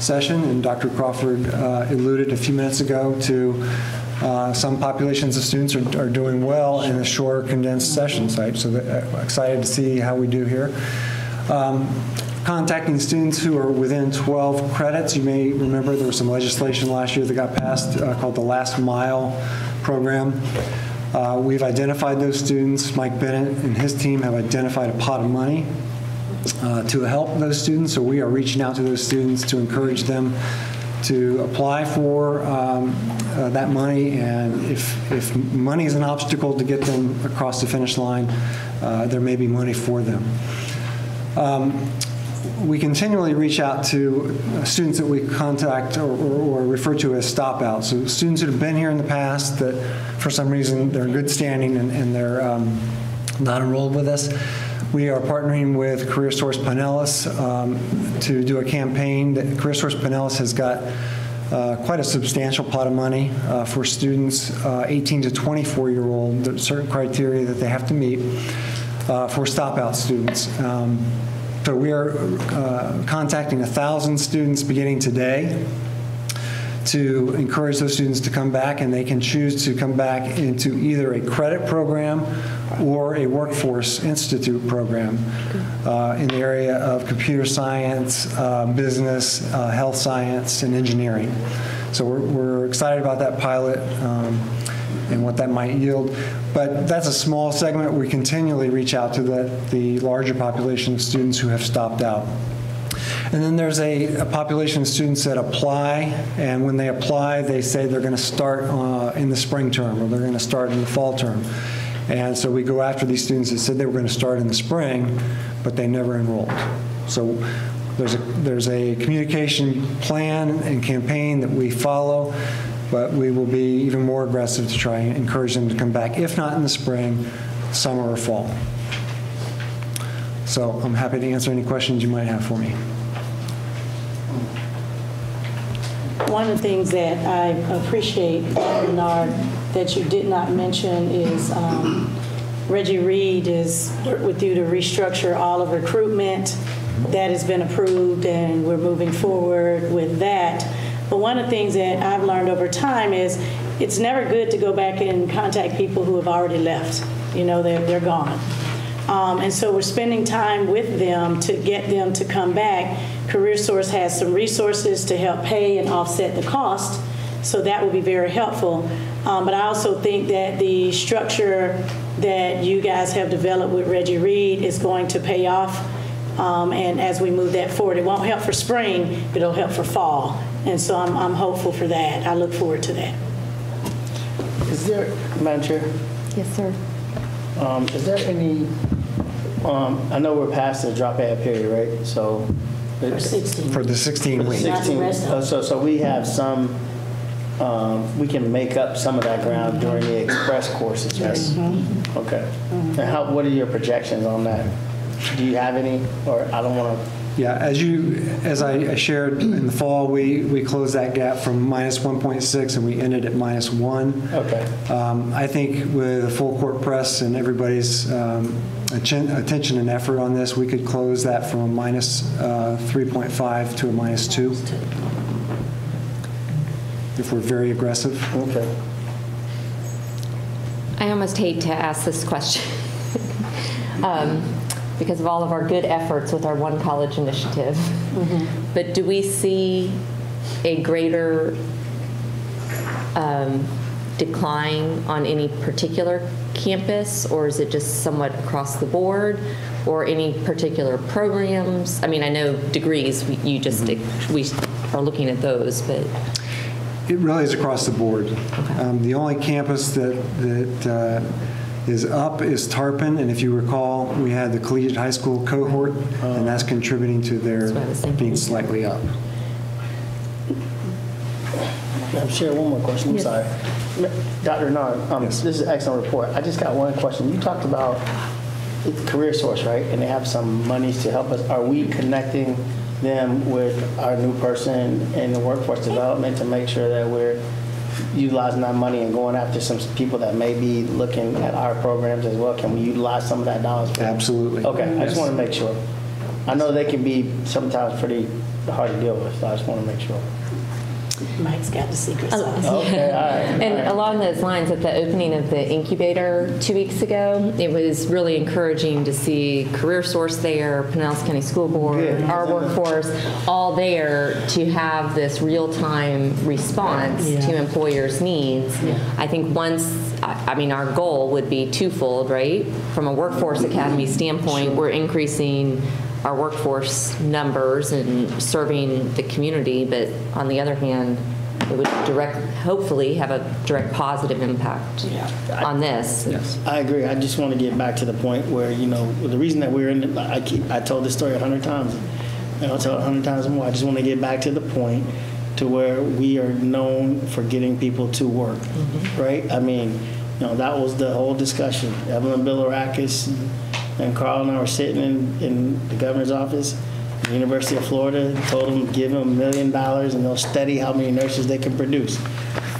session. And Dr. Crawford uh, alluded a few minutes ago to uh, some populations of students are, are doing well in a shorter condensed session site. So that, uh, excited to see how we do here. Um, contacting students who are within 12 credits. You may remember there was some legislation last year that got passed uh, called the Last Mile program. Uh, We've identified those students. Mike Bennett and his team have identified a pot of money uh, to help those students. So we are reaching out to those students to encourage them to apply for um, uh, that money. And if, if money is an obstacle to get them across the finish line, uh, there may be money for them. Um, we continually reach out to uh, students that we contact or, or, or refer to as stop outs. So students that have been here in the past that for some reason they're in good standing and, and they're um, not enrolled with us. We are partnering with CareerSource Pinellas um, to do a campaign that CareerSource Pinellas has got uh, quite a substantial pot of money uh, for students uh, 18 to 24 year old. Certain criteria that they have to meet uh, for stop-out students. Um, So we are uh, contacting 1,000 students beginning today to encourage those students to come back, and they can choose to come back into either a credit program or a workforce institute program uh, in the area of computer science, uh, business, uh, health science, and engineering. So we're, we're excited about that pilot um, and what that might yield. But that's a small segment. We continually reach out to the, the larger population of students who have stopped out. And then there's a, a population of students that apply, and when they apply, they say they're going to start uh, in the spring term or they're going to start in the fall term. And so we go after these students that said they were going to start in the spring, but they never enrolled. So there's a, there's a communication plan and campaign that we follow, but we will be even more aggressive to try and encourage them to come back, if not in the spring, summer or fall. So I'm happy to answer any questions you might have for me. One of the things that I appreciate, Renard, that you did not mention is um, Reggie Reed is worked with you to restructure all of recruitment. That has been approved, and we're moving forward with that. But one of the things that I've learned over time is it's never good to go back and contact people who have already left. You know, they're, they're gone. Um, and so we're spending time with them to get them to come back. CareerSource has some resources to help pay and offset the cost, so that will be very helpful. Um, but I also think that the structure that you guys have developed with Reggie Reed is going to pay off. Um, and as we move that forward, it won't help for spring, but it'll help for fall. And so I'm, I'm hopeful for that. I look forward to that. Is there, Madam Chair? Yes, sir. Um, is there any, um, I know we're past the drop ad period, right? So. For 16. For the 16 weeks. 16, uh, so, so we have some, um, we can make up some of that ground during the express courses, right? Mm-hmm. Okay. And how, what are your projections on that? Do you have any, or I don't want to Yeah, as you, as I I shared in the fall, we, we closed that gap from minus 1.6 and we ended at minus 1. Okay. Um, I think with a full court press and everybody's um, attention and effort on this, we could close that from a minus uh, 3.5 to a minus 2. If we're very aggressive. Okay. I almost hate to ask this question um, because of all of our good efforts with our One College initiative. But do we see a greater um, decline on any particular campus, or is it just somewhat across the board, or any particular programs? I mean, I know degrees, we- you just, we are looking at those, but It really is across the board. Um, The only campus that, that uh, is up is Tarpon, and if you recall, we had the collegiate high school cohort, and that's contributing to their being slightly up. I'm sure one more question, I'm Yes. sorry. Dr. Nard, um, this is an excellent report. I just got one question. You talked about it's CareerSource, right? And they have some monies to help us. Are we connecting them with our new person in the workforce development to make sure that we're utilizing that money and going after some people that may be looking at our programs as well? Can we utilize some of that dollars? Absolutely. Okay, I just want to make sure. I know they can be sometimes pretty hard to deal with, so I just want to make sure. Mike's got the secret oh, sauce. Okay, all right. And along those lines, at the opening of the incubator two weeks ago, it was really encouraging to see CareerSource there, Pinellas County School Board, our workforce, all there to have this real-time response Yeah. to employers' needs. I think once, I I mean, our goal would be twofold, right? From a Workforce Academy standpoint, we're increasing our workforce numbers and serving the community, but on the other hand, it would direct, hopefully have a direct positive impact on this. Yes, I agree. I just want to get back to the point where, you know, the reason that we're in, I keep, I told this story a hundred times, and I'll tell it a hundred times more. I just want to get back to the point to where we are known for getting people to work, mm-hmm. right? I mean, you know, that was the whole discussion. Evelyn Bilirakis and Carl and I were sitting in, in the governor's office, The University of Florida told them, give them a million dollars and they'll study how many nurses they can produce.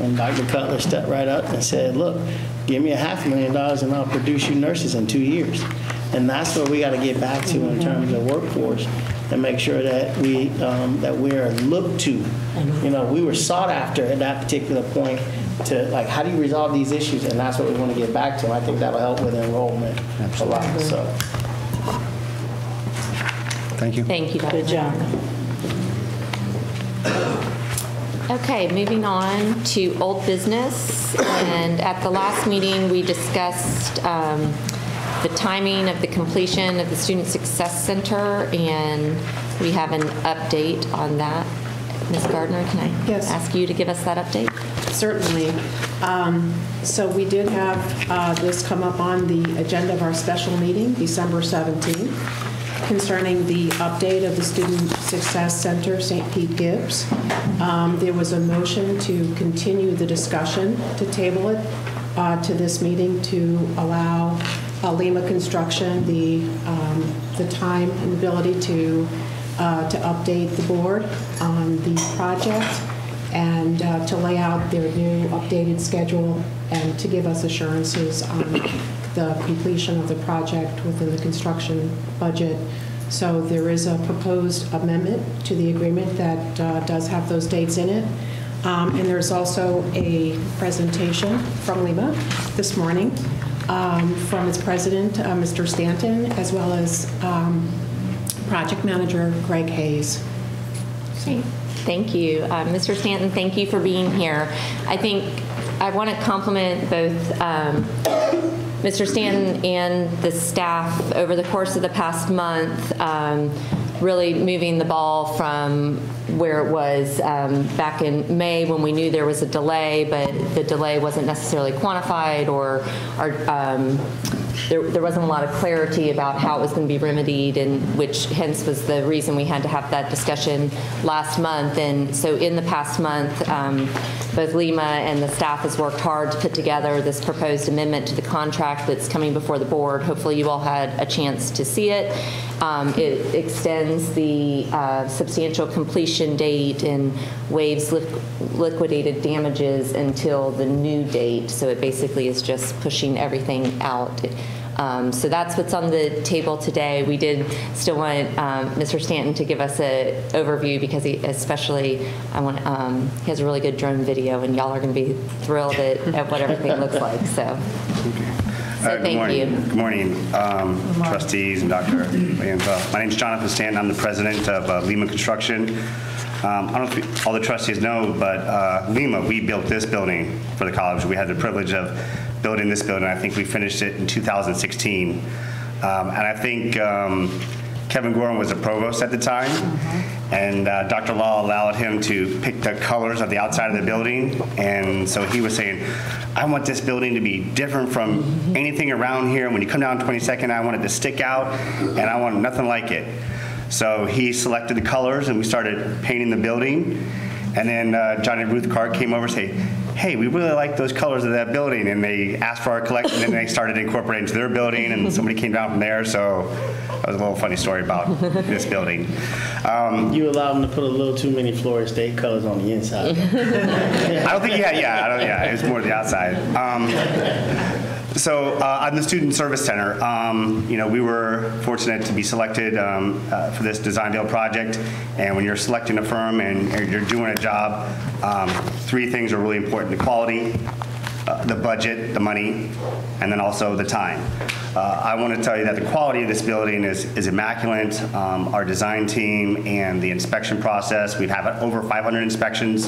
And Dr. Kuttler stepped right up and said, look, give me a half million dollars and I'll produce you nurses in two years. And that's what we got to get back to in terms of workforce and make sure that we, um, that we're looked to. You know, we were sought after at that particular point to, like, how do you resolve these issues? And that's what we want to get back to. I think that'll help with enrollment a lot, so. Thank you. Thank you, Dr. Good job. Okay, moving on to old business. And at the last meeting, we discussed um, the timing of the completion of the Student Success Center, and we have an update on that. Ms. Gardner, can I Yes. ask you to give us that update? Certainly. Um, So we did have uh, this come up on the agenda of our special meeting, December 17th, concerning the update of the Student Success Center, St. Pete Gibbs. Um, There was a motion to continue the discussion, to table it uh, to this meeting to allow uh, Lima Construction the, um, the time and ability to, uh, to update the board on the project and uh, to lay out their new updated schedule and to give us assurances on the completion of the project within the construction budget. So there is a proposed amendment to the agreement that uh, does have those dates in it. Um, And there's also a presentation from Lima this morning um, from its president, uh, Mr. Stanton, as well as um, project manager Greg Hayes. Great. Thank you. Uh, Mr. Stanton, thank you for being here. I think I want to compliment both um, Mr. Stanton and the staff over the course of the past month, um, really moving the ball from where it was um, back in May when we knew there was a delay, but the delay wasn't necessarily quantified or, or um, there, there wasn't a lot of clarity about how it was going to be remedied, and which hence was the reason we had to have that discussion last month. And so in the past month, um, both Lima and the staff has worked hard to put together this proposed amendment to the contract that's coming before the board. Hopefully you all had a chance to see it. Um, It extends the uh, substantial completion date and waives liq- liquidated damages until the new date. So it basically is just pushing everything out. Um, So that's what's on the table today. We did still want um, Mr. Stanton to give us an overview because he especially, I want, um, he has a really good drone video and y'all are going to be thrilled at at what everything looks like, so. So Uh, Good thank morning. you. Good morning, um, trustees and Dr. Williams. Uh, My name's Jonathan Stanton. I'm the president of uh, Lima Construction. Um, I don't know if all the trustees know, but uh, Lima, we built this building for the college. We had the privilege of building this building. I think we finished it in 2016. Um, And I think um, Kevin Gorham was the provost at the time, and uh, Dr. Law allowed him to pick the colors of the outside of the building. And so he was saying, I want this building to be different from anything around here. And When you come down 22nd, I want it to stick out, and I want nothing like it. So he selected the colors, and we started painting the building. And then uh, Johnnie Ruth Clarke came over and said, hey, we really like those colors of that building. And they asked for our collection, and they started incorporating into their building, and somebody came down from there. So that was a little funny story about this building. Um, You allowed them to put a little too many Florida State colors on the inside. I don't think he had, yeah, I don't, yeah, it was more the outside. Um, so uh, on the Student Service Center, um, you know, we were fortunate to be selected um, uh, for this design build project. And when you're selecting a firm and and you're doing a job, um, three things are really important: the quality, uh, the budget, the money, and then also the time. Uh, I want to tell you that the quality of this building is, is immaculate. Um, Our design team and the inspection process, we've had over 500 inspections.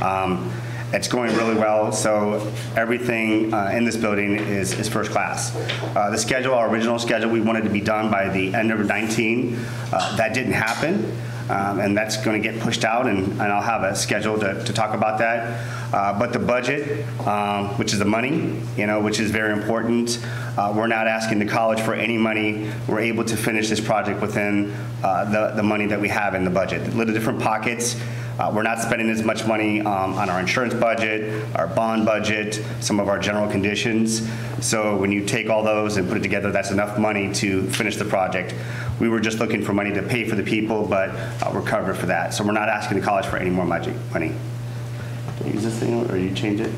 Um, It's going really well, so everything uh, in this building is, is first class. Uh, The schedule, our original schedule, we wanted to be done by the end of 19. Uh, That didn't happen. Um, and that's going to get pushed out, and, and I'll have a schedule to, to talk about that. Uh, but the budget, um, which is the money, you know, which is very important, uh, we're not asking the college for any money. We're able to finish this project within uh, the, the money that we have in the budget. A Little different pockets, Uh, We're not spending as much money um, on our insurance budget, our bond budget, some of our general conditions. So when you take all those and put it together, that's enough money to finish the project. We were just looking for money to pay for the people, but uh, we're covered for that. So we're not asking the college for any more money. Do you Use this thing, or you change it?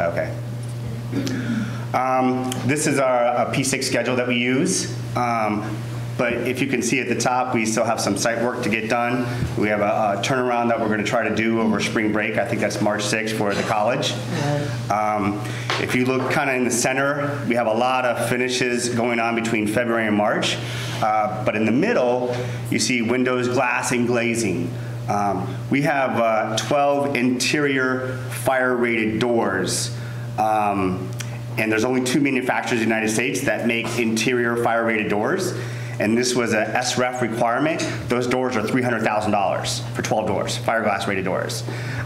Okay. Um, This is our uh, P6 schedule that we use. Um, But if you can see at the top, we still have some site work to get done. We have a a turnaround that we're going to try to do over spring break. I think that's March 6th for the college. Um, If you look kind of in the center, we have a lot of finishes going on between February and March. Uh, But in the middle, you see windows, glass, and glazing. Um, We have uh, 12 interior fire-rated doors. Um, And there's only two manufacturers in the United States that make interior fire-rated doors. And this was a SREF requirement. Those doors are $300,000 for 12 doors, fiberglass rated doors.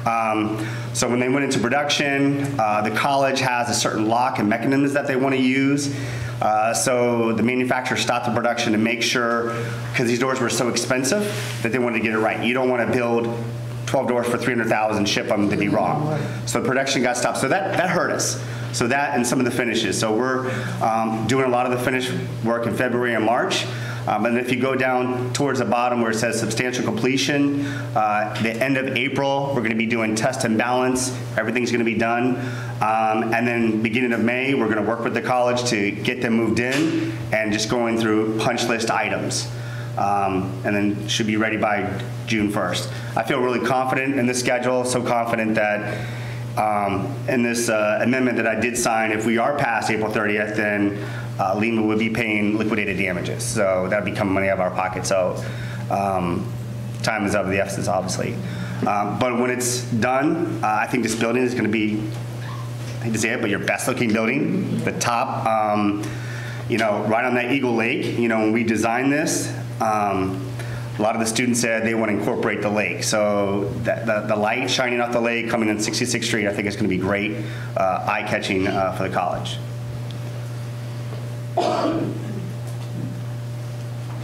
Um, So when they went into production, uh, the college has a certain lock and mechanisms that they want to use. Uh, So the manufacturer stopped the production to make sure, because these doors were so expensive, that they wanted to get it right. You don't want to build 12 doors for 300,000, ship them to be wrong. So the production got stopped. So that, that hurt us. So that and some of the finishes. So we're um, doing a lot of the finish work in February and March. Um, And if you go down towards the bottom where it says substantial completion, uh, the end of April, we're going to be doing test and balance. Everything's going to be done. Um, And then beginning of May, we're going to work with the college to get them moved in and just going through punch list items um, and then should be ready by June 1st. I feel really confident in this schedule, so confident that um, in this uh, amendment that I did sign, if we are past April 30th, then uh, Lima would be paying liquidated damages. So that would become money out of our pocket. So um, time is of the essence, obviously. Um, But when it's done, uh, I think this building is going to be I hate to say it, but your best looking building, the top, um, you know, right on that Eagle Lake. You know, when we designed this, um, a lot of the students said they want to incorporate the lake. So that, the, the light shining off the lake coming in 66th Street, I think is going to be great, uh, eye catching uh, for the college.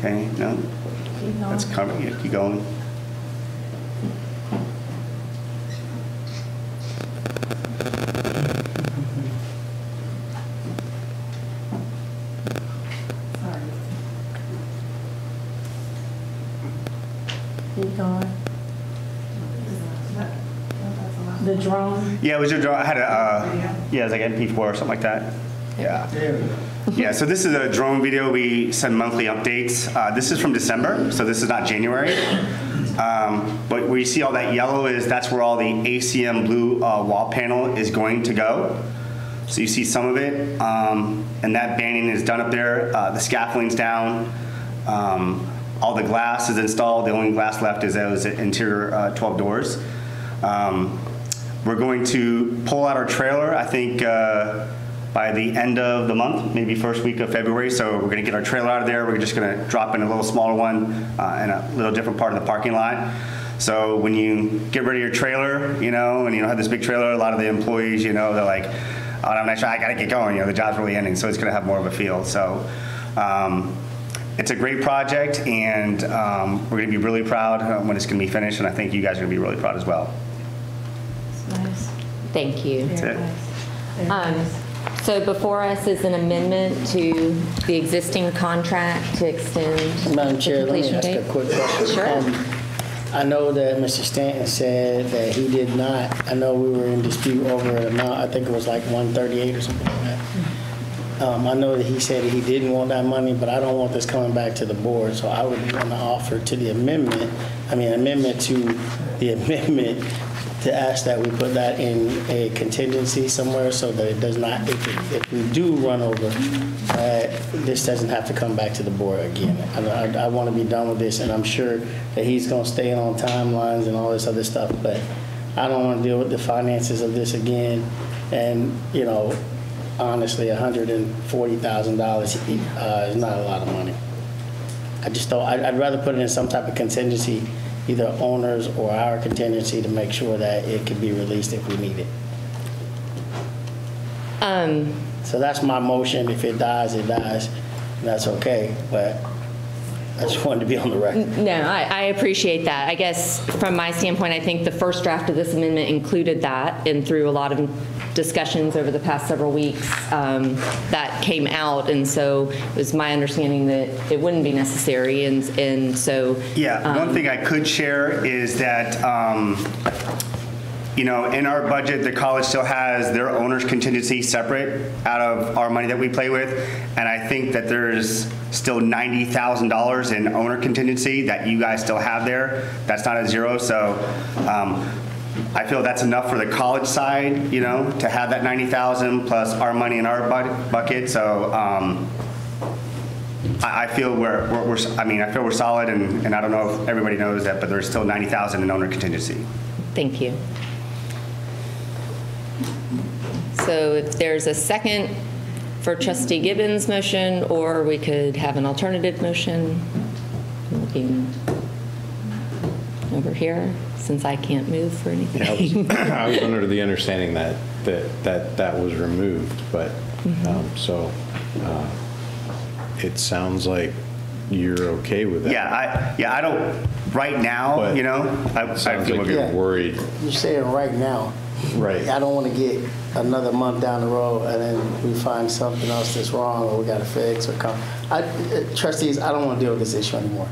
Okay, no? That's coming. Keep going. Keep going. The drone. Yeah, it was your draw. I had a, uh, yeah, it was like MP4 or something like that. Yeah. Yeah, so this is a drone video. We send monthly updates. Uh, this is from December, so this is not January. Um, but where you see all that yellow is that's where all the ACM blue uh, wall panel is going to go. So you see some of it, um, and that banding is done up there. Uh, the scaffolding's down. Um, all the glass is installed. The only glass left is those interior uh, 12 doors. Um, we're going to pull out our trailer, I think, uh, by the end of the month, maybe first week of February. So we're going to get our trailer out of there. We're just going to drop in a little smaller one uh, in a little different part of the parking lot. So when you get rid of your trailer, you know, and you don't have this big trailer, a lot of the employees, you know, they're like, oh, I'm not sure, I got to get going. You know, the job's really ending, so it's going to have more of a feel. So um, it's a great project, and um, we're going to be really proud when it's going to be finished, and I think you guys are going to be really proud as well. Thank you. That's it. Um, So before us is an amendment to the existing contract to extend Madam the Chair, let me ask date? a quick question. Sure. Um, I know that Mr. Stanton said that he did not, I know we were in dispute over an amount, I think it was like 138 or something like that. Um, I know that he said he didn't want that money, but I don't want this coming back to the board, so I would want to offer to the amendment, I mean, amendment to the amendment to ask that we put that in a contingency somewhere so that it does not, if, if we do run over, uh, this doesn't have to come back to the board again. I, I, I want to be done with this, and I'm sure that he's going to stay on timelines and all this other stuff, but I don't want to deal with the finances of this again. And, you know, honestly, $140,000 uh, is not a lot of money. I just I'd, I'd rather put it in some type of contingency, either owners or our contingency to make sure that it can be released if we need it. Um, So that's my motion. If it dies, it dies. That's okay, but I just wanted to be on the record. No, I, I appreciate that. I guess from my standpoint, I think the first draft of this amendment included that, and through a lot of discussions over the past several weeks, um, that came out, and so it was my understanding that it wouldn't be necessary, and, and so. Yeah, one um, thing I could share is that, um, you know, in our budget, the college still has their owner's contingency separate out of our money that we play with. And I think that there's still $90,000 in owner contingency that you guys still have there. That's not a zero, so um, I feel that's enough for the college side, you know, to have that 90,000 plus our money in our bucket. So um, I I feel we're, we're, we're- I mean, I feel we're solid, and, and I don't know if everybody knows that, but there's still 90,000 in owner contingency. Thank you. So if there's a second for trustee Gibbons' motion, or we could have an alternative motion, looking over here, since I can't move for Yeah, I anything. was, I was under the understanding that, that, that that was removed, but, Mm-hmm. um, so, uh, it sounds like you're okay with that. Yeah, I, yeah, I don't, right now, you know, I, I Sounds feel like you're worried. You're saying right now. Right. I don't want to get another month down the road and then we find something else that's wrong or we got to fix or come. I, uh, trustees, I don't want to deal with this issue anymore.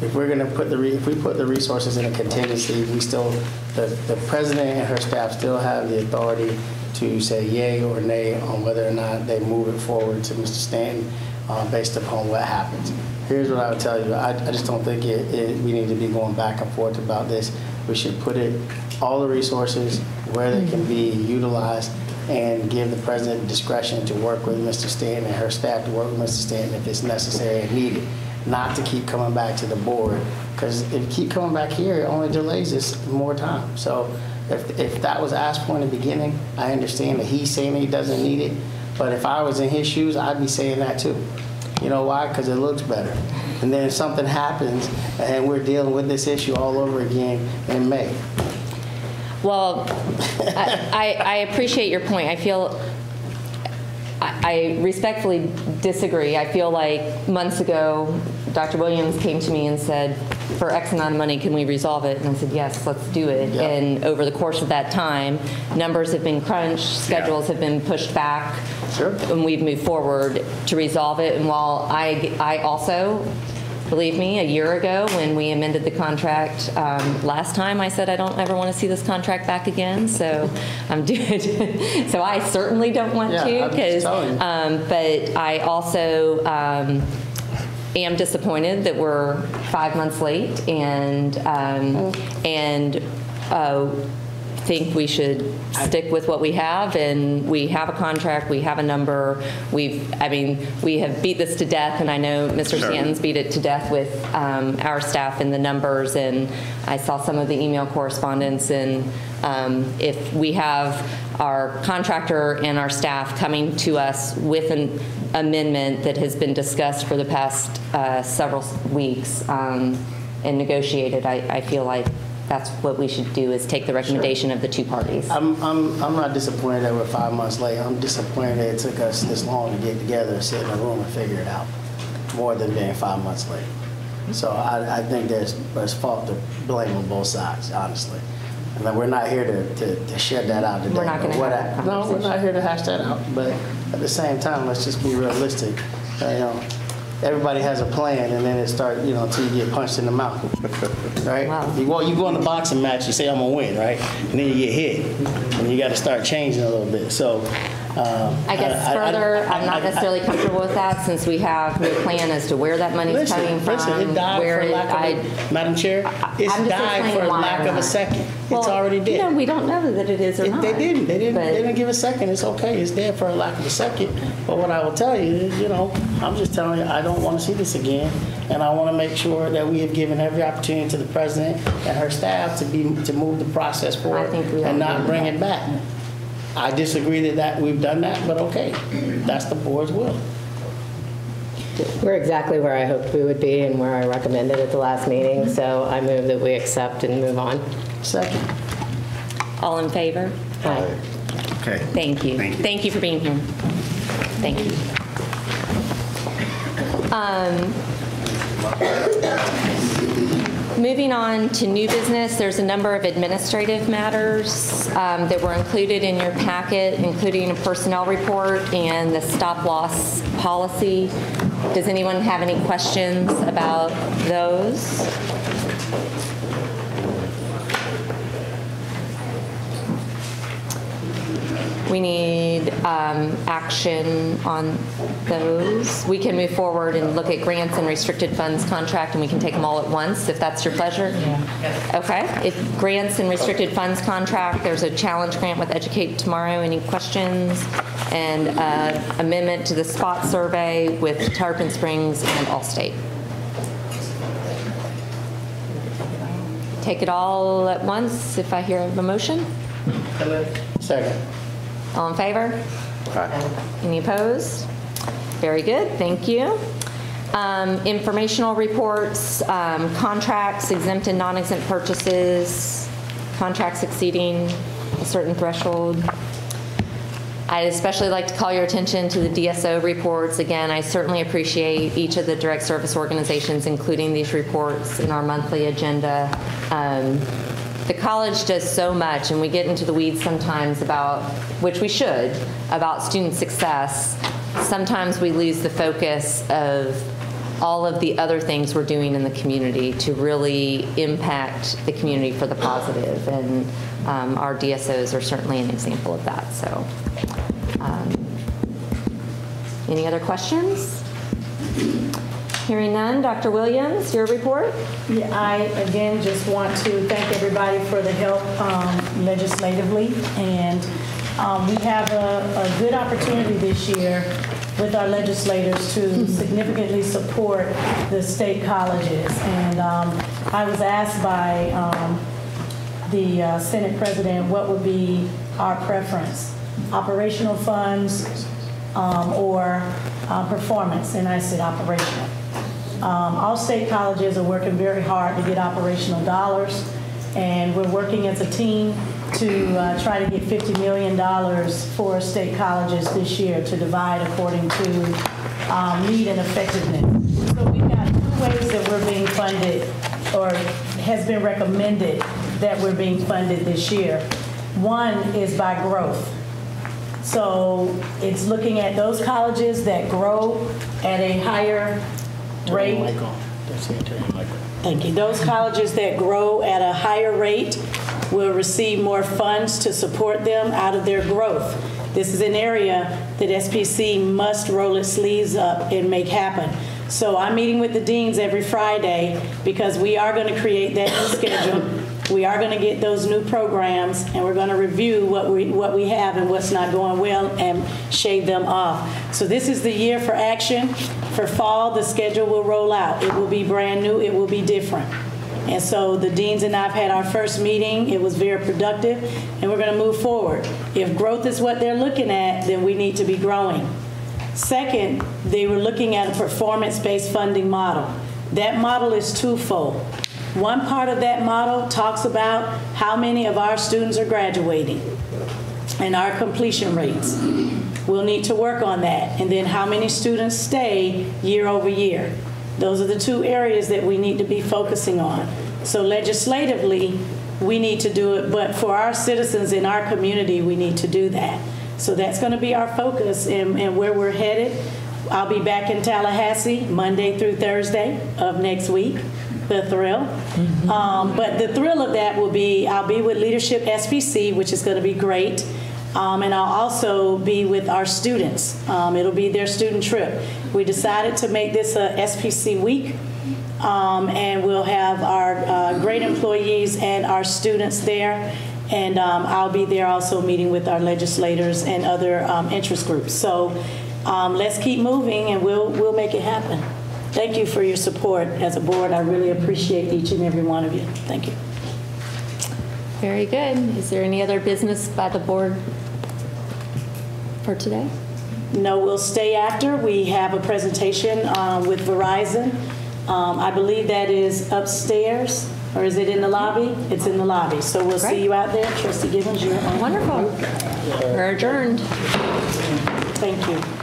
If we're going to put the, if we put the resources in a contingency, we still, the, the president and her staff still have the authority to say yay or nay on whether or not they move it forward to Mr. Stanton uh, based upon what happens. Here's what I would tell you. I, I just don't think it, it, we need to be going back and forth about this. We should put it, all the resources where they can be utilized and give the president discretion to work with Mr. Stanton and her staff to work with Mr. Stanton if it's necessary and needed, not to keep coming back to the board. Because if you keep coming back here, it only delays us more time. So if, if that was asked for in the beginning, I understand that he's saying he doesn't need it. But if I was in his shoes, I'd be saying that too. You know why? Because it looks better. And then if something happens and we're dealing with this issue all over again in May. Well, I, I I appreciate your point. I feel, I I respectfully disagree. I feel like months ago, Dr. Williams came to me and said, for X amount of money, can we resolve it? And I said, yes, let's do it. And over the course of that time, numbers have been crunched, schedules have been pushed back. And we've moved forward to resolve it. And while I, I also Believe me, a year ago, when we amended the contract um, last time, I said I don't ever want to see this contract back again. So I'm doing. so I certainly don't want Yeah, to, because. Um, but I also um, am disappointed that we're five months late, and um, and. Uh, think we should stick with what we have, and we have a contract, we have a number. We've, I mean, we have beat this to death, and I know Mr. Sure. Stanton's beat it to death with um, our staff and the numbers, and I saw some of the email correspondence, and um, if we have our contractor and our staff coming to us with an amendment that has been discussed for the past uh, several weeks um, and negotiated, I, I feel like that's what we should do, is take the recommendation of the two parties. I'm, I'm, I'm not disappointed that we're five months late. I'm disappointed that it took us this long to get together and sit in a room and figure it out, more than being five months late. So I, I think there's, there's fault to blame on both sides, honestly. And we're not here to, to, to shed that out today. We're not gonna but what have I- No, we're not here to hash that out, but at the same time, let's just be realistic. Uh, You know, everybody has a plan and then it start, you know, until you get punched in the mouth, right? You go, you go in the boxing match, you say, I'm gonna win, right? And then you get hit, and you gotta start changing a little bit, so. Um, I guess I- further, I- I'm not necessarily comfortable with that, since we have no plan as to where that money's Listen, coming from. listen, it died where for it- lack I- of, a- Madam Chair, it's died for lack of a second. Well, It's already dead. You know, we don't know that it is or They- not. They didn't, they didn't, they didn't give a second, it's okay, it's dead for a lack of a second. But what I will tell you is, you know, I'm just telling you, I don't want to see this again. And I want to make sure that we have given every opportunity to the president and her staff to be, to move the process forward we and not bring it back. I disagree that that, we've done that, but okay, that's the board's will. We're exactly where I hoped we would be and where I recommended at the last meeting, so I move that we accept and move on. Second. All in favor? Aye. Okay. Thank you. Thank you for being here. Thank you. Um, Moving on to new business, there's a number of administrative matters um, that were included in your packet, including a personnel report and the stop-loss policy. Does anyone have any questions about those? We need um, action on those. We can move forward and look at grants and restricted funds contract, and we can take them all at once, if that's your pleasure. Okay. If grants and restricted funds contract, there's a challenge grant with Educate Tomorrow. Any questions? And uh, amendment to the spot survey with Tarpon Springs and Allstate. Take it all at once, if I hear a motion? Second. All in favor? Any opposed? Very good, thank you. Um, Informational reports, um, contracts, exempt and non-exempt purchases, contracts exceeding a certain threshold. I'd especially like to call your attention to the DSO reports. Again, I certainly appreciate each of the direct service organizations including these reports in our monthly agenda. Um, the college does so much, and we get into the weeds sometimes about, which we should, about student success. Sometimes we lose the focus of all of the other things we're doing in the community to really impact the community for the positive, and um, our DSOs are certainly an example of that. So, um, any other questions? Hearing none, Dr. Williams, your report? Yeah, I, again, just want to thank everybody for the help um, legislatively. And um, we have a, a good opportunity this year with our legislators to significantly support the state colleges. And um, I was asked by um, the uh, Senate President what would be our preference, operational funds um, or uh, performance, and I said operational. Um, all state colleges are working very hard to get operational dollars, and we're working as a team to uh, try to get $50 million for state colleges this year to divide according to um, need and effectiveness. So we've got two ways that we're being funded, or has been recommended that we're being funded this year. One is by growth. So it's looking at those colleges that grow at a higher rate. Thank you. Those colleges that grow at a higher rate will receive more funds to support them out of their growth. This is an area that SPC must roll its sleeves up and make happen. So I'm meeting with the deans every Friday because we are going to create that new schedule. We are going to get those new programs and we're going to review what we what we have and what's not going well and shave them off. So this is the year for action. For fall, the schedule will roll out. It will be brand new. It will be different. And so the deans and I've had our first meeting. It was very productive, and we're going to move forward. If growth is what they're looking at, then we need to be growing. Second, they were looking at a performance-based funding model. That model is twofold. One part of that model talks about how many of our students are graduating and our completion rates. We'll need to work on that. And then how many students stay year over year. Those are the two areas that we need to be focusing on. So legislatively, we need to do it, but for our citizens in our community, we need to do that. So that's going to be our focus and, and where we're headed. I'll be back in Tallahassee Monday through Thursday of next week. The thrill. Um, but the thrill of that will be I'll be with Leadership SPC, which is going to be great. Um, and I'll also be with our students. Um, it'll be their student trip. We decided to make this a SPC week, um, and we'll have our uh, great employees and our students there. And um, I'll be there also meeting with our legislators and other um, interest groups. So let's keep moving, and we'll we'll make it happen. Thank you for your support as a board. I really appreciate each and every one of you. Thank you. Very good. Is there any other business by the board for today? No, we'll stay after. We have a presentation um, with Verizon. Um, I believe that is upstairs, or is it in the lobby? It's in the lobby. So we'll see you out there. Trustee Gibbons, you're on. Wonderful. We're adjourned. Thank you.